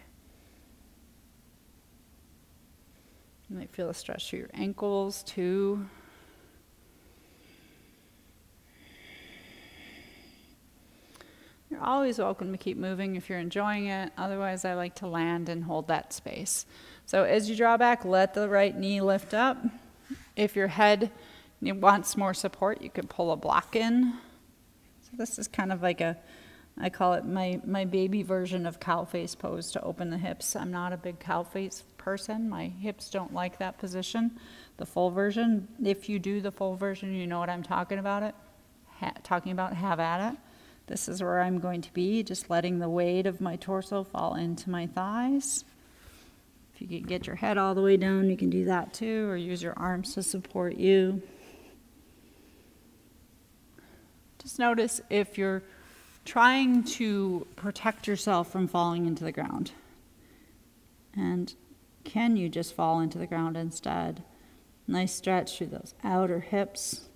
You might feel a stretch through your ankles too. You're always welcome to keep moving if you're enjoying it. Otherwise, I like to land and hold that space. So as you draw back, let the right knee lift up. If your head wants more support, you can pull a block in. So this is kind of like a I call it my, my baby version of cow face pose to open the hips. I'm not a big cow face person. My hips don't like that position. The full version, if you do the full version, you know what I'm talking about it. Ha talking about have at it. This is where I'm going to be, just letting the weight of my torso fall into my thighs. If you can get your head all the way down, you can do that too, or use your arms to support you. Just notice if you're trying to protect yourself from falling into the ground. And can you just fall into the ground instead? Nice stretch through those outer hips.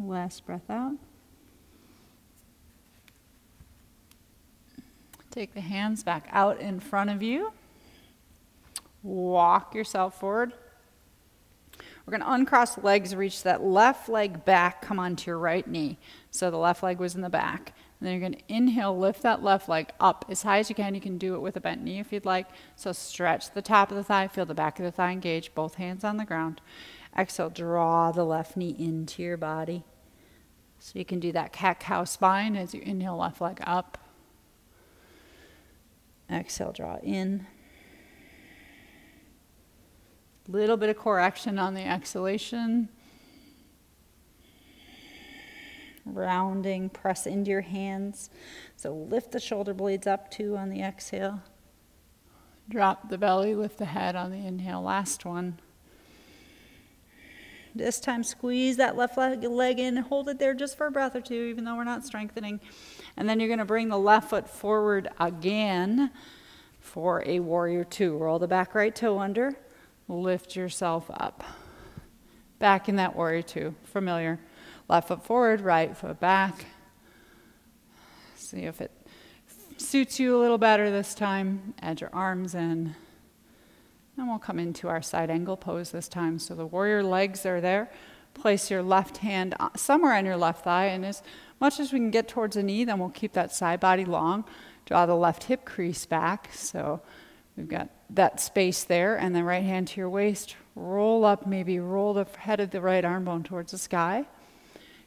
Last breath out. Take the hands back out in front of you. Walk yourself forward. We're going to uncross the legs, reach that left leg back, come onto your right knee. So the left leg was in the back. And then you're going to inhale, lift that left leg up as high as you can. You can do it with a bent knee if you'd like. So stretch the top of the thigh, feel the back of the thigh engage, both hands on the ground. Exhale, draw the left knee into your body. So you can do that cat cow spine as you inhale, left leg up. Exhale, draw in. Little bit of core action on the exhalation. Rounding, press into your hands. So lift the shoulder blades up too on the exhale. Drop the belly, lift the head on the inhale. Last one. This time, squeeze that left leg, leg in, hold it there just for a breath or two, even though we're not strengthening. And then you're going to bring the left foot forward again for a warrior two. Roll the back right toe under, lift yourself up. Back in that warrior two. Familiar. Left foot forward, right foot back. See if it suits you a little better this time. Add your arms in. And we'll come into our side angle pose this time. So the warrior legs are there, place your left hand uh, somewhere on your left thigh, and as much as we can get towards the knee, then we'll keep that side body long. Draw the left hip crease back. So we've got that space there, and then right hand to your waist. Roll up, maybe roll the head of the right arm bone towards the sky.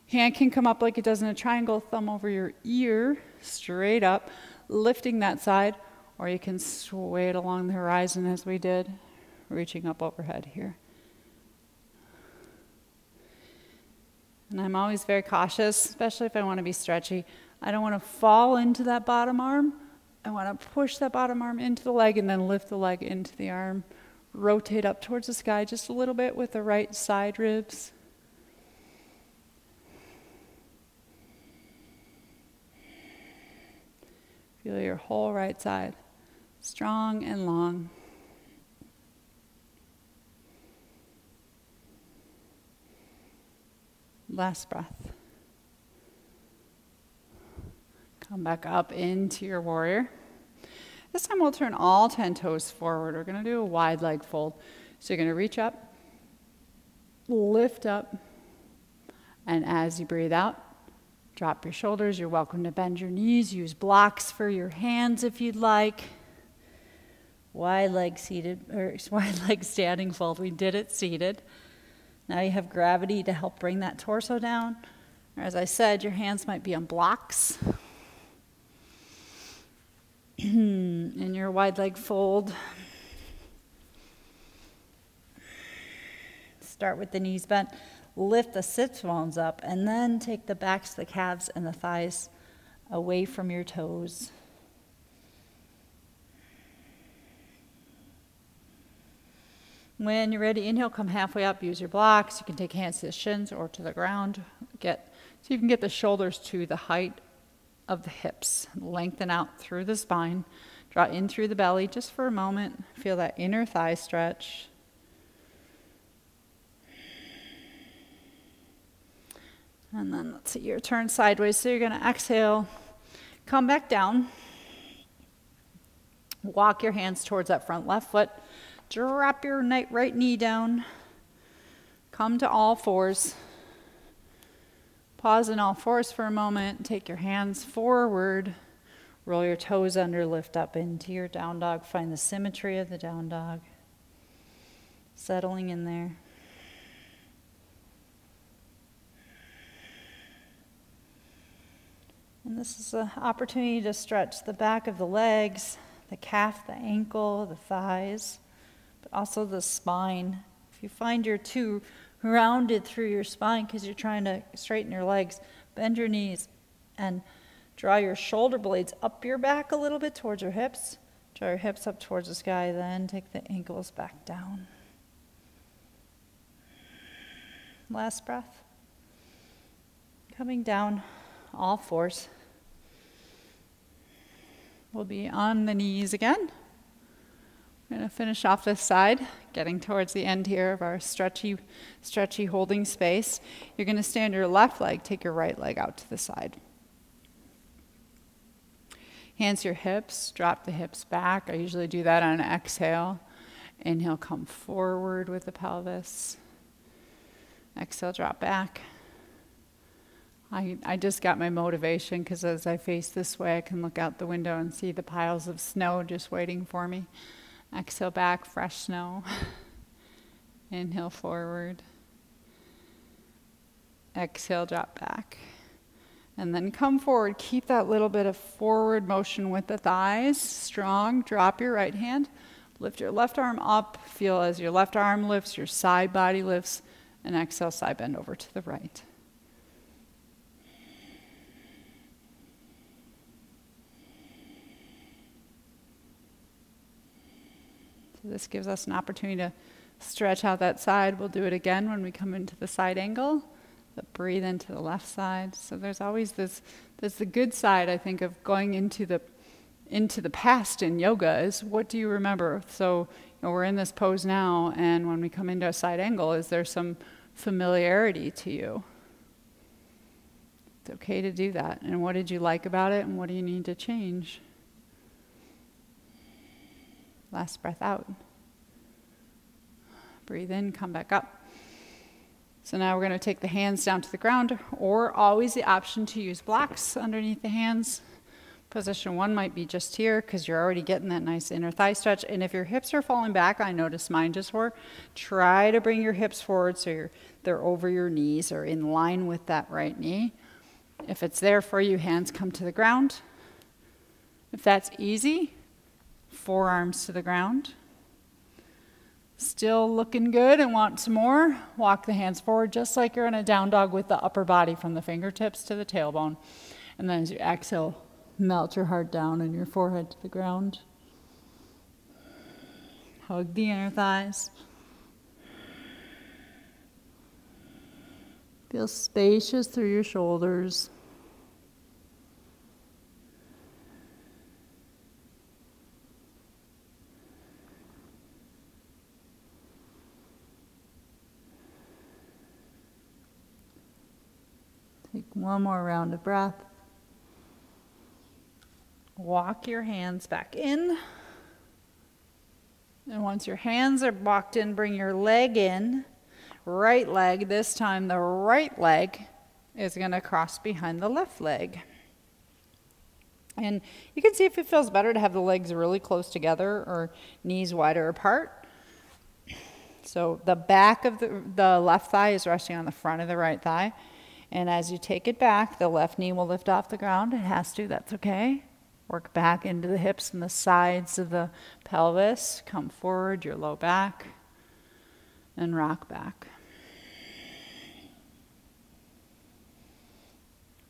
Hand can come up like it does in a triangle, thumb over your ear, straight up, lifting that side, or you can sway it along the horizon as we did, reaching up overhead here. And I'm always very cautious, especially if I want to be stretchy. I don't want to fall into that bottom arm. I want to push that bottom arm into the leg and then lift the leg into the arm. Rotate up towards the sky just a little bit with the right side ribs. Feel your whole right side strong and long. Last breath. Come back up into your warrior. This time we'll turn all 10 toes forward. We're going to do a wide leg fold. So you're going to reach up, lift up, and as you breathe out, drop your shoulders. You're welcome to bend your knees. Use blocks for your hands if you'd like. Wide leg seated, or wide leg standing fold. We did it seated. Now you have gravity to help bring that torso down. Or as I said, your hands might be on blocks. In your wide leg fold, start with the knees bent, lift the sits bones up, and then take the backs, the calves, and the thighs away from your toes. When you're ready, inhale, come halfway up, use your blocks. You can take hands to the shins or to the ground. Get so you can get the shoulders to the height of the hips. Lengthen out through the spine. Draw in through the belly just for a moment. Feel that inner thigh stretch. And then let's see, your turn sideways. So you're going to exhale, come back down. Walk your hands towards that front left foot. Drop your right knee down. Come to all fours. Pause in all fours for a moment. Take your hands forward. Roll your toes under, lift up into your down dog. Find the symmetry of the down dog. Settling in there. And this is an opportunity to stretch the back of the legs, the calf, the ankle, the thighs but also the spine. If you find you're too rounded through your spine because you're trying to straighten your legs, bend your knees and draw your shoulder blades up your back a little bit towards your hips. Draw your hips up towards the sky, then take the ankles back down. Last breath. Coming down, all fours. We'll be on the knees again. We're going to finish off this side, getting towards the end here of our stretchy, stretchy holding space. You're going to stand your left leg, take your right leg out to the side. Hands your hips, drop the hips back. I usually do that on an exhale. Inhale, come forward with the pelvis. Exhale, drop back. I, I just got my motivation because as I face this way, I can look out the window and see the piles of snow just waiting for me. Exhale back, fresh snow. Inhale forward. Exhale, drop back. And then come forward. Keep that little bit of forward motion with the thighs. Strong. Drop your right hand. Lift your left arm up. Feel as your left arm lifts, your side body lifts. And exhale, side bend over to the right. This gives us an opportunity to stretch out that side. We'll do it again when we come into the side angle. But breathe into the left side. So there's always this. There's the good side, I think, of going into the into the past in yoga is what do you remember? So you know, we're in this pose now, and when we come into a side angle, is there some familiarity to you? It's okay to do that. And what did you like about it, and what do you need to change? Last breath out. Breathe in, come back up. So now we're going to take the hands down to the ground, or always the option to use blocks underneath the hands. Position one might be just here because you're already getting that nice inner thigh stretch. And if your hips are falling back, I noticed mine just were, try to bring your hips forward so they're over your knees or in line with that right knee. If it's there for you, hands come to the ground. If that's easy, forearms to the ground. Still looking good and want some more, walk the hands forward just like you're in a down dog with the upper body from the fingertips to the tailbone. And then as you exhale, Melt your heart down and your forehead to the ground. Hug the inner thighs. Feel spacious through your shoulders. Take one more round of breath. Walk your hands back in. And once your hands are walked in, bring your leg in. Right leg, this time the right leg is going to cross behind the left leg. And you can see if it feels better to have the legs really close together or knees wider apart. So the back of the, the left thigh is resting on the front of the right thigh. And as you take it back, the left knee will lift off the ground. It has to, that's okay. Work back into the hips and the sides of the pelvis. Come forward, your low back, and rock back.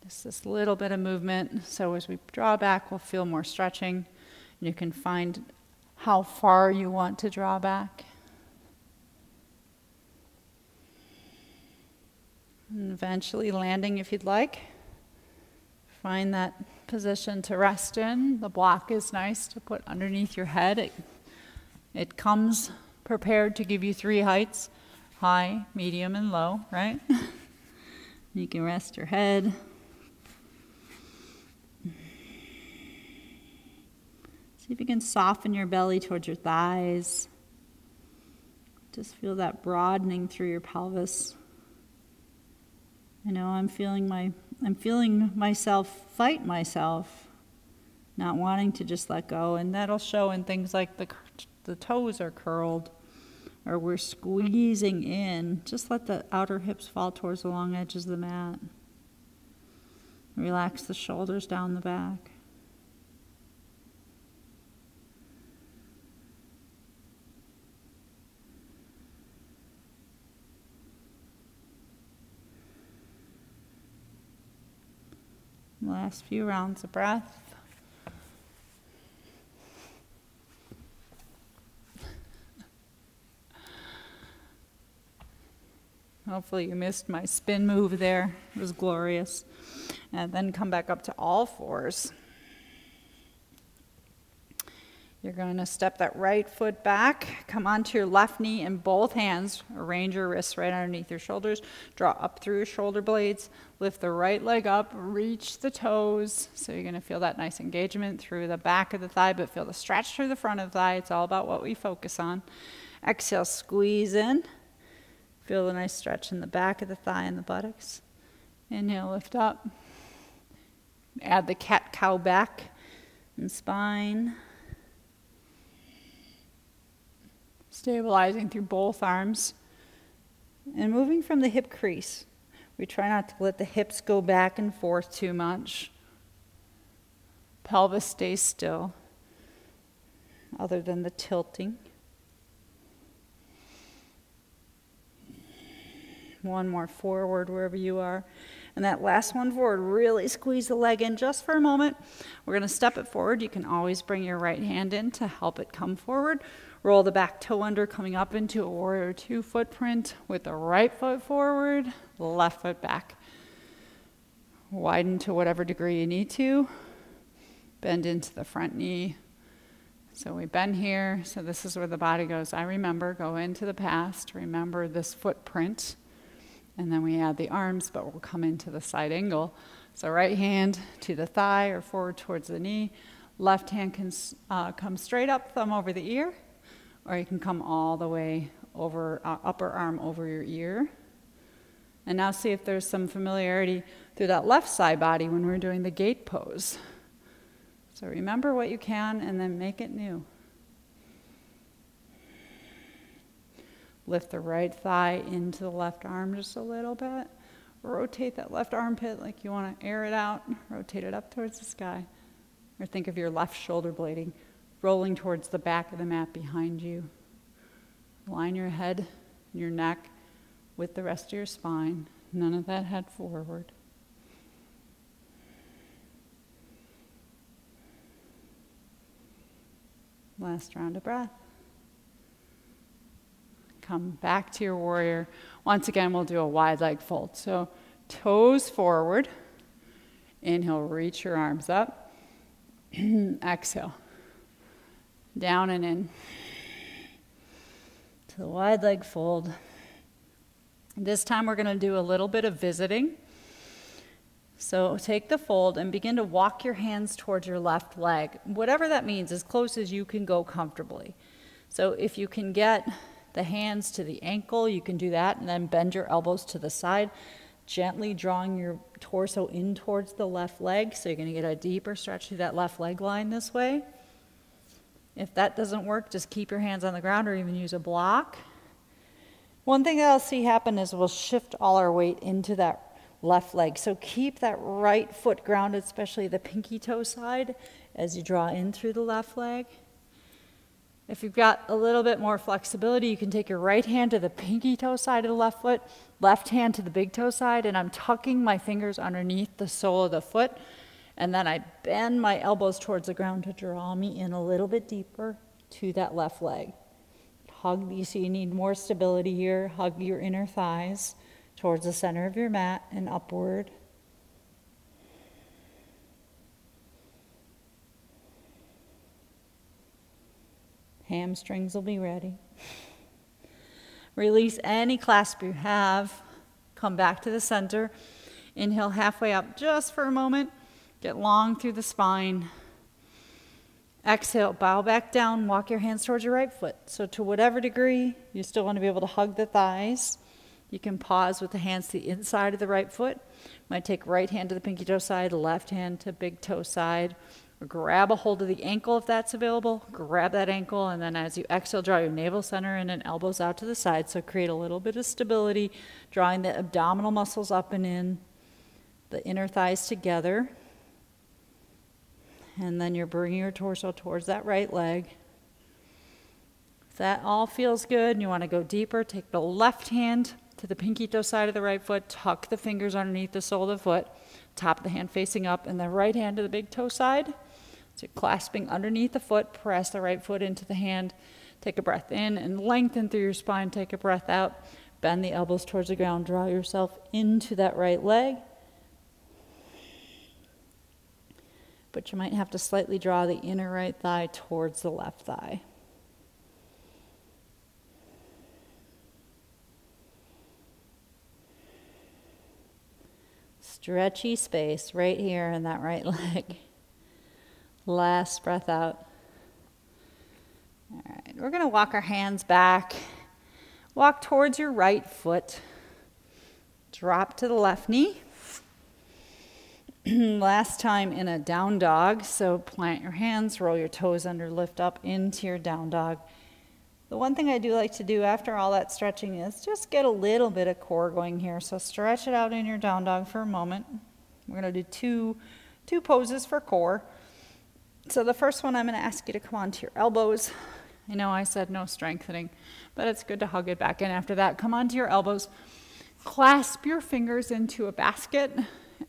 Just this little bit of movement. So as we draw back, we'll feel more stretching. You can find how far you want to draw back. And eventually landing if you'd like. Find that position to rest in. The block is nice to put underneath your head. It, it comes prepared to give you three heights high, medium, and low, right? you can rest your head. See if you can soften your belly towards your thighs. Just feel that broadening through your pelvis. I know I'm feeling my I'm feeling myself fight myself, not wanting to just let go, and that'll show in things like the the toes are curled or we're squeezing in. Just let the outer hips fall towards the long edges of the mat. Relax the shoulders down the back. Last few rounds of breath. Hopefully, you missed my spin move there. It was glorious. And then come back up to all fours. You're going to step that right foot back, come onto your left knee in both hands, arrange your wrists right underneath your shoulders, draw up through your shoulder blades, lift the right leg up, reach the toes. So you're going to feel that nice engagement through the back of the thigh, but feel the stretch through the front of the thigh. It's all about what we focus on. Exhale, squeeze in. Feel the nice stretch in the back of the thigh and the buttocks. Inhale, lift up. Add the cat cow back and spine. Stabilizing through both arms, and moving from the hip crease. We try not to let the hips go back and forth too much. Pelvis stays still, other than the tilting. One more forward wherever you are. And that last one forward, really squeeze the leg in just for a moment. We're going to step it forward. You can always bring your right hand in to help it come forward. Roll the back toe under, coming up into a warrior two footprint with the right foot forward, left foot back. Widen to whatever degree you need to. Bend into the front knee. So we bend here. So this is where the body goes. I remember, go into the past, remember this footprint. And then we add the arms, but we'll come into the side angle. So right hand to the thigh or forward towards the knee. Left hand can uh, come straight up, thumb over the ear or you can come all the way over, uh, upper arm over your ear. And now see if there's some familiarity through that left side body when we're doing the gate pose. So remember what you can and then make it new. Lift the right thigh into the left arm just a little bit. Rotate that left armpit like you want to air it out. Rotate it up towards the sky. Or think of your left shoulder blading rolling towards the back of the mat behind you. Line your head and your neck with the rest of your spine. None of that head forward. Last round of breath. Come back to your warrior. Once again, we'll do a wide leg fold. So, toes forward. Inhale, reach your arms up. Exhale. Down and in. To the wide leg fold. This time we're going to do a little bit of visiting. So take the fold and begin to walk your hands towards your left leg, whatever that means, as close as you can go comfortably. So if you can get the hands to the ankle, you can do that, and then bend your elbows to the side, gently drawing your torso in towards the left leg. So you're going to get a deeper stretch through that left leg line this way. If that doesn't work, just keep your hands on the ground or even use a block. One thing that I'll see happen is we'll shift all our weight into that left leg. So keep that right foot grounded, especially the pinky toe side, as you draw in through the left leg. If you've got a little bit more flexibility, you can take your right hand to the pinky toe side of the left foot, left hand to the big toe side, and I'm tucking my fingers underneath the sole of the foot. And then I bend my elbows towards the ground to draw me in a little bit deeper to that left leg. Hug these, so you need more stability here. Hug your inner thighs towards the center of your mat and upward. Hamstrings will be ready. Release any clasp you have. Come back to the center. Inhale halfway up just for a moment. Get long through the spine. Exhale, bow back down, walk your hands towards your right foot. So, to whatever degree, you still want to be able to hug the thighs. You can pause with the hands to the inside of the right foot. Might take right hand to the pinky toe side, left hand to big toe side. Grab a hold of the ankle if that's available. Grab that ankle, and then as you exhale, draw your navel center in and elbows out to the side. So create a little bit of stability, drawing the abdominal muscles up and in, the inner thighs together. And then you're bringing your torso towards that right leg. If that all feels good and you want to go deeper, take the left hand to the pinky toe side of the right foot, tuck the fingers underneath the sole of the foot, top of the hand facing up, and the right hand to the big toe side. So clasping underneath the foot, press the right foot into the hand. Take a breath in and lengthen through your spine. Take a breath out. Bend the elbows towards the ground. Draw yourself into that right leg. But you might have to slightly draw the inner right thigh towards the left thigh. Stretchy space right here in that right leg. Last breath out. All right, we're going to walk our hands back. Walk towards your right foot. Drop to the left knee. Last time in a down dog, so plant your hands, roll your toes under, lift up into your down dog. The one thing I do like to do after all that stretching is just get a little bit of core going here. So stretch it out in your down dog for a moment. We're going to do two, two poses for core. So the first one, I'm going to ask you to come onto your elbows. I know I said no strengthening, but it's good to hug it back in after that. Come onto your elbows. Clasp your fingers into a basket,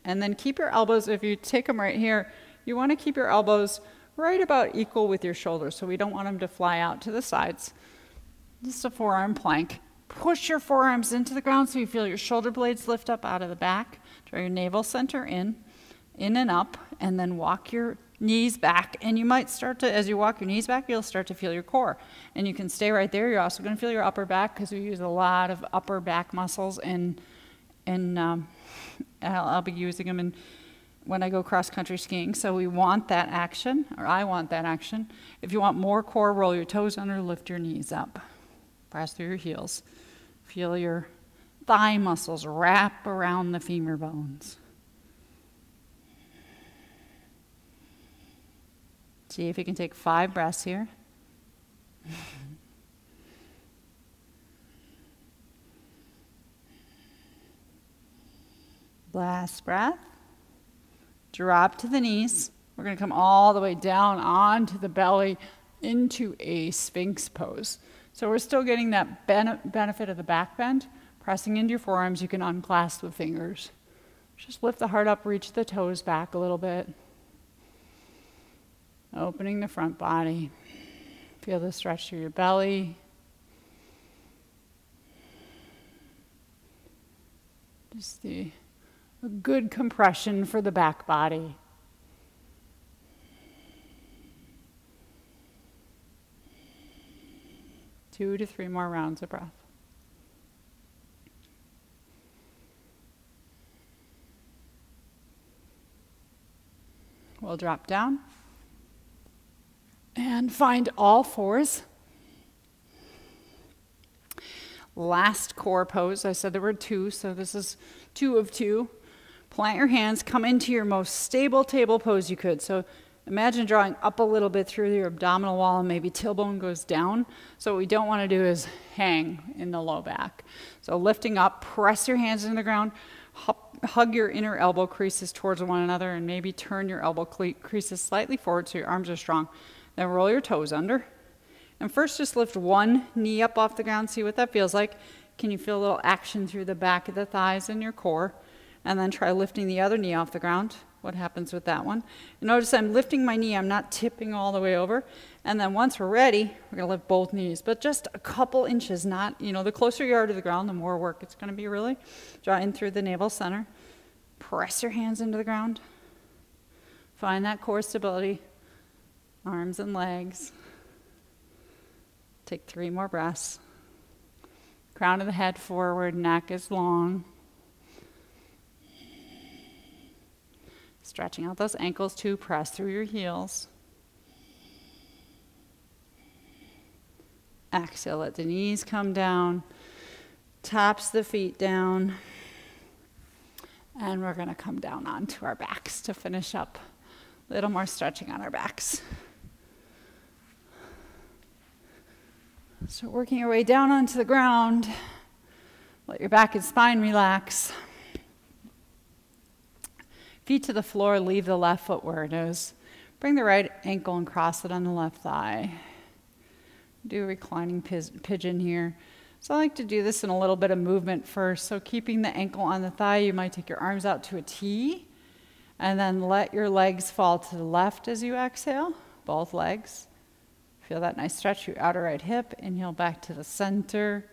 and then keep your elbows, if you take them right here, you want to keep your elbows right about equal with your shoulders, so we don't want them to fly out to the sides. Just a forearm plank. Push your forearms into the ground so you feel your shoulder blades lift up out of the back. Draw your navel center in, in and up, and then walk your knees back. And you might start to, as you walk your knees back, you'll start to feel your core. And you can stay right there. You're also going to feel your upper back because we use a lot of upper back muscles. And, and um, I'll, I'll be using them in when I go cross country skiing. So we want that action, or I want that action. If you want more core, roll your toes under, lift your knees up. Press through your heels. Feel your thigh muscles wrap around the femur bones. See if you can take five breaths here. Last breath. Drop to the knees. We're going to come all the way down onto the belly into a sphinx pose. So we're still getting that benefit of the back bend. Pressing into your forearms, you can unclasp the fingers. Just lift the heart up, reach the toes back a little bit. Opening the front body. Feel the stretch through your belly. Just the good compression for the back body. Two to three more rounds of breath. We'll drop down and find all fours. Last core pose. I said there were two, so this is two of two. Plant your hands, come into your most stable table pose you could. So imagine drawing up a little bit through your abdominal wall and maybe tailbone goes down. So what we don't want to do is hang in the low back. So lifting up, press your hands into the ground, hug your inner elbow creases towards one another and maybe turn your elbow creases slightly forward so your arms are strong. Then roll your toes under. And first just lift one knee up off the ground, see what that feels like. Can you feel a little action through the back of the thighs and your core? And then try lifting the other knee off the ground. What happens with that one? And notice I'm lifting my knee, I'm not tipping all the way over. And then once we're ready, we're gonna lift both knees, but just a couple inches, not, you know, the closer you are to the ground, the more work it's gonna be really. Draw in through the navel center. Press your hands into the ground. Find that core stability, arms and legs. Take three more breaths. Crown of the head forward, neck is long. Stretching out those ankles to press through your heels. Exhale, let the knees come down, taps the feet down. And we're going to come down onto our backs to finish up. A little more stretching on our backs. So, working your way down onto the ground. Let your back and spine relax. Feet to the floor, leave the left foot where it is. Bring the right ankle and cross it on the left thigh. Do a reclining pigeon here. So I like to do this in a little bit of movement first. So keeping the ankle on the thigh, you might take your arms out to a T and then let your legs fall to the left as you exhale, both legs. Feel that nice stretch your outer right hip. Inhale back to the center.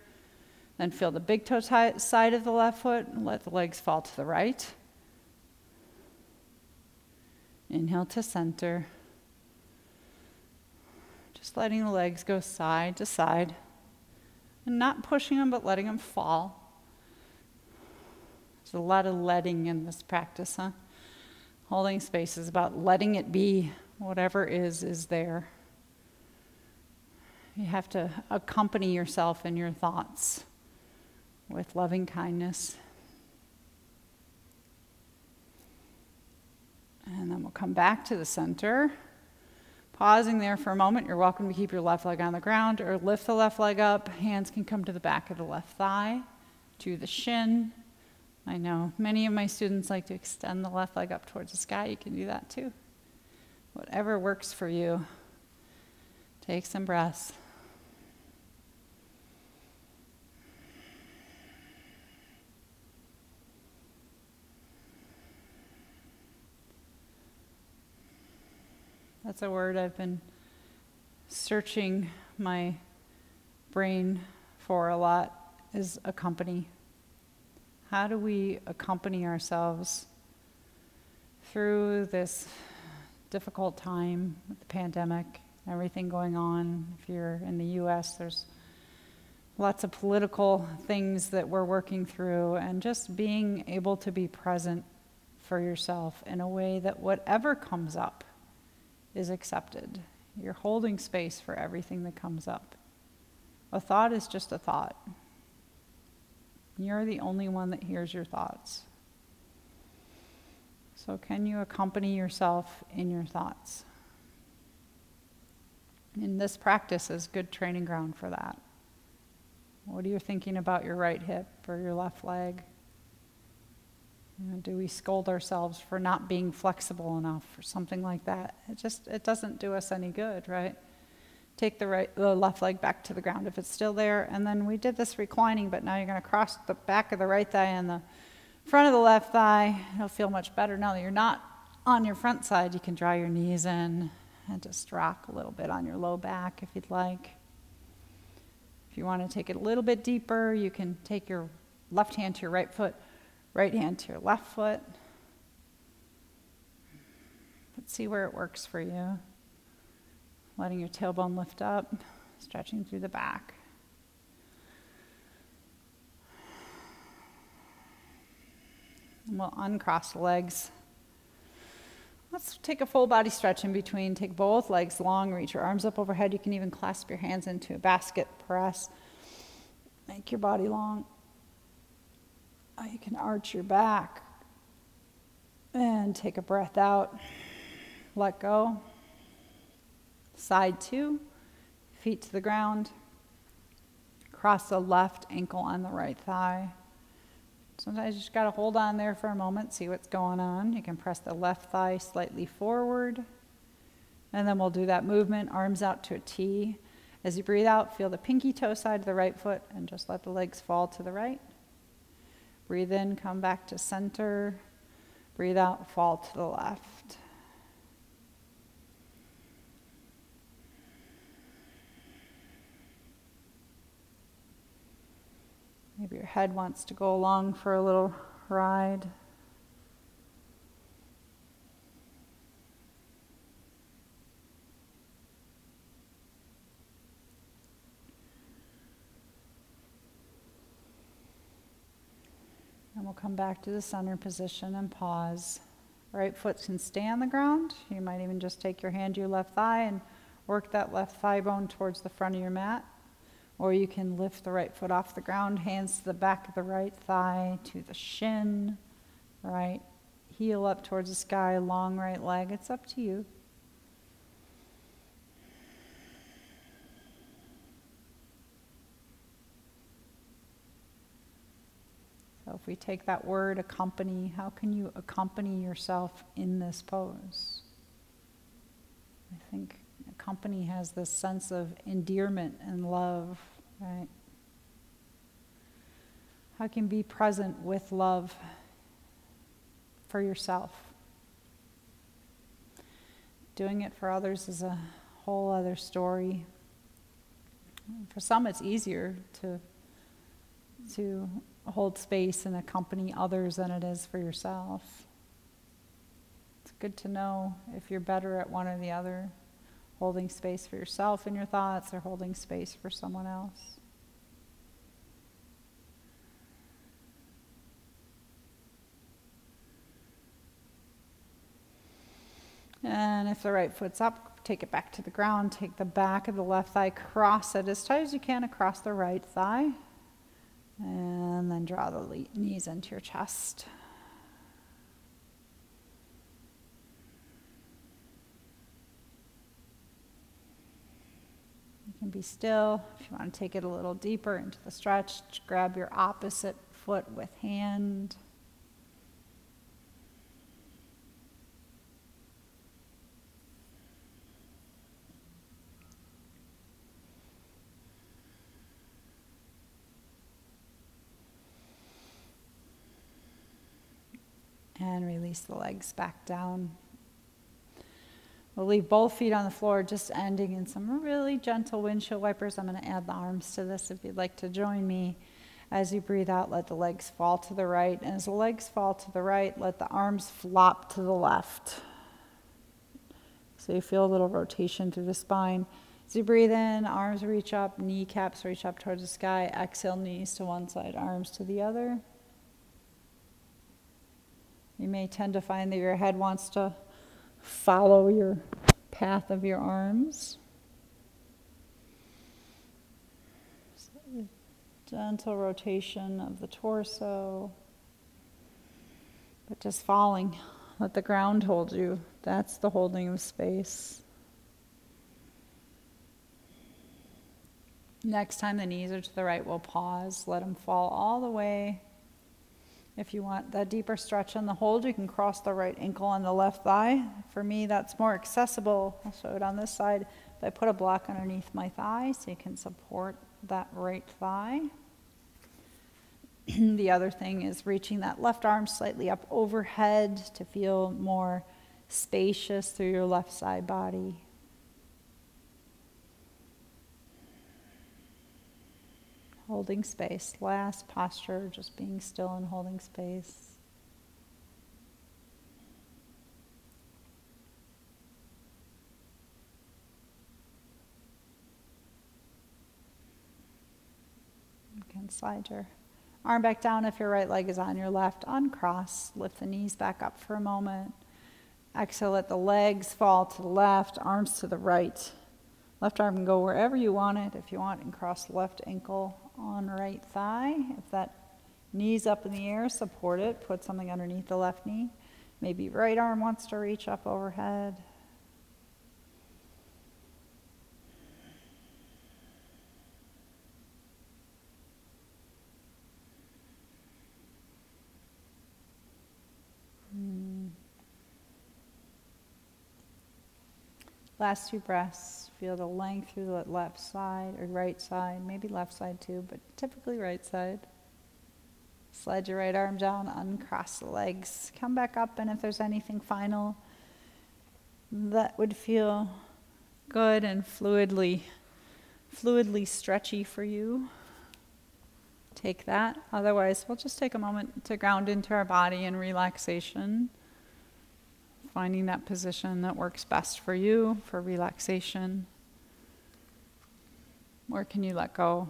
Then feel the big toe side of the left foot and let the legs fall to the right. Inhale to center. Just letting the legs go side to side. And not pushing them, but letting them fall. There's a lot of letting in this practice, huh? Holding space is about letting it be. Whatever is, is there. You have to accompany yourself in your thoughts with loving kindness. And then we'll come back to the center. Pausing there for a moment, you're welcome to keep your left leg on the ground or lift the left leg up. Hands can come to the back of the left thigh, to the shin. I know many of my students like to extend the left leg up towards the sky. You can do that too. Whatever works for you. Take some breaths. That's a word I've been searching my brain for a lot is accompany. How do we accompany ourselves through this difficult time with the pandemic, everything going on? If you're in the US, there's lots of political things that we're working through, and just being able to be present for yourself in a way that whatever comes up, is accepted. You're holding space for everything that comes up. A thought is just a thought. You're the only one that hears your thoughts. So, can you accompany yourself in your thoughts? And this practice is good training ground for that. What are you thinking about your right hip or your left leg? You know, do we scold ourselves for not being flexible enough or something like that? It just it doesn't do us any good, right? Take the right the left leg back to the ground if it's still there, and then we did this reclining, but now you're going to cross the back of the right thigh and the front of the left thigh. It'll feel much better now that you're not on your front side. You can draw your knees in and just rock a little bit on your low back if you'd like. If you want to take it a little bit deeper, you can take your left hand to your right foot right hand to your left foot. Let's see where it works for you. Letting your tailbone lift up, stretching through the back. And we'll uncross the legs. Let's take a full body stretch in between. Take both legs long, reach your arms up overhead. You can even clasp your hands into a basket press. Make your body long. You can arch your back and take a breath out. Let go. Side two, feet to the ground. Cross the left ankle on the right thigh. Sometimes you just got to hold on there for a moment, see what's going on. You can press the left thigh slightly forward. And then we'll do that movement, arms out to a T. As you breathe out, feel the pinky toe side of the right foot and just let the legs fall to the right. Breathe in, come back to center. Breathe out, fall to the left. Maybe your head wants to go along for a little ride. Come back to the center position and pause. Right foot can stay on the ground. You might even just take your hand to your left thigh and work that left thigh bone towards the front of your mat. Or you can lift the right foot off the ground, hands to the back of the right thigh, to the shin, right heel up towards the sky, long right leg. It's up to you. If we take that word accompany, how can you accompany yourself in this pose? I think accompany has this sense of endearment and love, right? How can be present with love for yourself? Doing it for others is a whole other story. For some, it's easier to to hold space and accompany others than it is for yourself. It's good to know if you're better at one or the other, holding space for yourself in your thoughts or holding space for someone else. And if the right foot's up, take it back to the ground. Take the back of the left thigh, cross it as tight as you can across the right thigh. And then draw the knees into your chest. You can be still. If you want to take it a little deeper into the stretch, grab your opposite foot with hand. And release the legs back down. We'll leave both feet on the floor, just ending in some really gentle windshield wipers. I'm going to add the arms to this if you'd like to join me. As you breathe out, let the legs fall to the right. And as the legs fall to the right, let the arms flop to the left. So you feel a little rotation through the spine. As you breathe in, arms reach up, kneecaps reach up towards the sky. Exhale, knees to one side, arms to the other. You may tend to find that your head wants to follow your path of your arms. Gentle rotation of the torso. But just falling. Let the ground hold you. That's the holding of space. Next time the knees are to the right, we'll pause. Let them fall all the way. If you want that deeper stretch on the hold, you can cross the right ankle on the left thigh. For me, that's more accessible. I'll show it on this side. But I put a block underneath my thigh so you can support that right thigh. the other thing is reaching that left arm slightly up overhead to feel more spacious through your left side body. Holding space. Last posture, just being still and holding space. You can slide your arm back down if your right leg is on your left. Uncross. Lift the knees back up for a moment. Exhale, let the legs fall to the left, arms to the right. Left arm can go wherever you want it. If you want, and cross left ankle on right thigh. If that knee's up in the air, support it. Put something underneath the left knee. Maybe right arm wants to reach up overhead. Hmm. Last two breaths, feel the length through the left side or right side, maybe left side too, but typically right side. Slide your right arm down, uncross the legs, come back up, and if there's anything final that would feel good and fluidly, fluidly stretchy for you, take that. Otherwise, we'll just take a moment to ground into our body in relaxation finding that position that works best for you for relaxation. Where can you let go?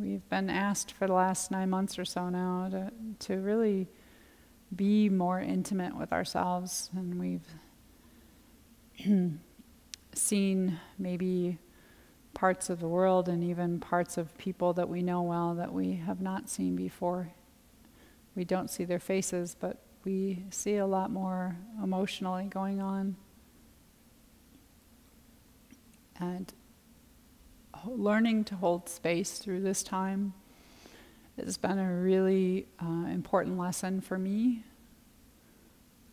We've been asked for the last nine months or so now to, to really be more intimate with ourselves, and we've seen maybe parts of the world and even parts of people that we know well that we have not seen before. We don't see their faces, but we see a lot more emotionally going on. And learning to hold space through this time has been a really uh, important lesson for me.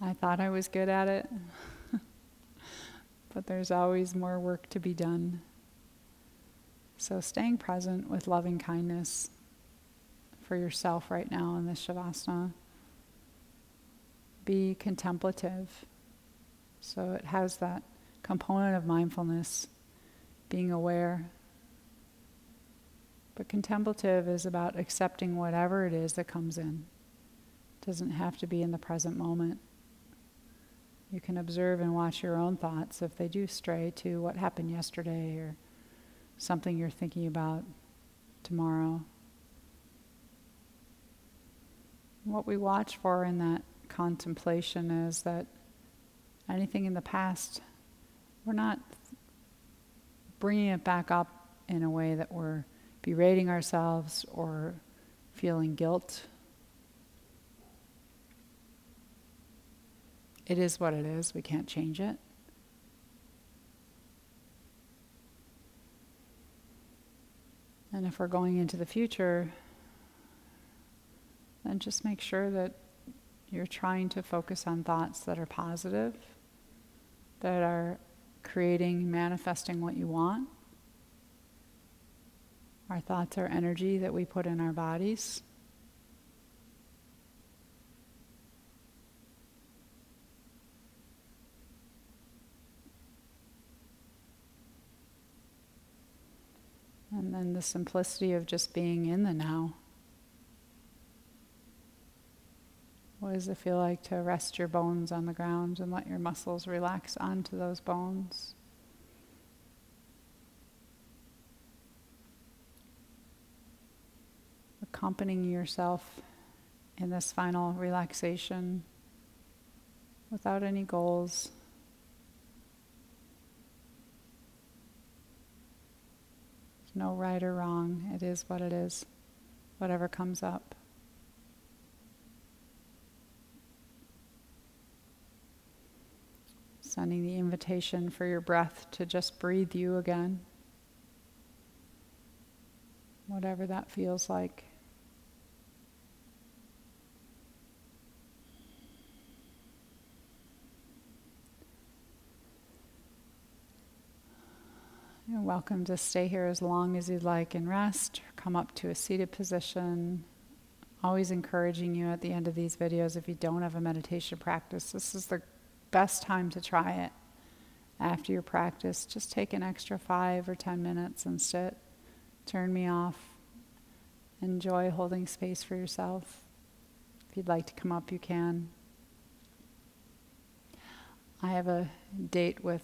I thought I was good at it. But there's always more work to be done. So, staying present with loving kindness for yourself right now in this Shavasana. Be contemplative. So, it has that component of mindfulness, being aware. But contemplative is about accepting whatever it is that comes in. It doesn't have to be in the present moment. You can observe and watch your own thoughts if they do stray to what happened yesterday or something you're thinking about tomorrow. What we watch for in that contemplation is that anything in the past, we're not bringing it back up in a way that we're berating ourselves or feeling guilt It is what it is. We can't change it. And if we're going into the future, then just make sure that you're trying to focus on thoughts that are positive, that are creating, manifesting what you want. Our thoughts are energy that we put in our bodies. And the simplicity of just being in the now. What does it feel like to rest your bones on the ground and let your muscles relax onto those bones? Accompanying yourself in this final relaxation without any goals. No right or wrong. It is what it is, whatever comes up. Sending the invitation for your breath to just breathe you again, whatever that feels like. You're welcome to stay here as long as you'd like and rest. Come up to a seated position. Always encouraging you at the end of these videos if you don't have a meditation practice, this is the best time to try it. After your practice, just take an extra five or ten minutes and sit. Turn me off. Enjoy holding space for yourself. If you'd like to come up, you can. I have a date with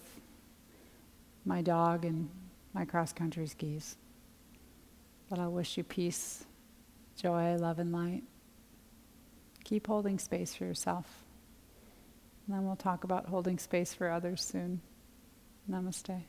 my dog and my cross country skis. But I'll wish you peace, joy, love, and light. Keep holding space for yourself. And then we'll talk about holding space for others soon. Namaste.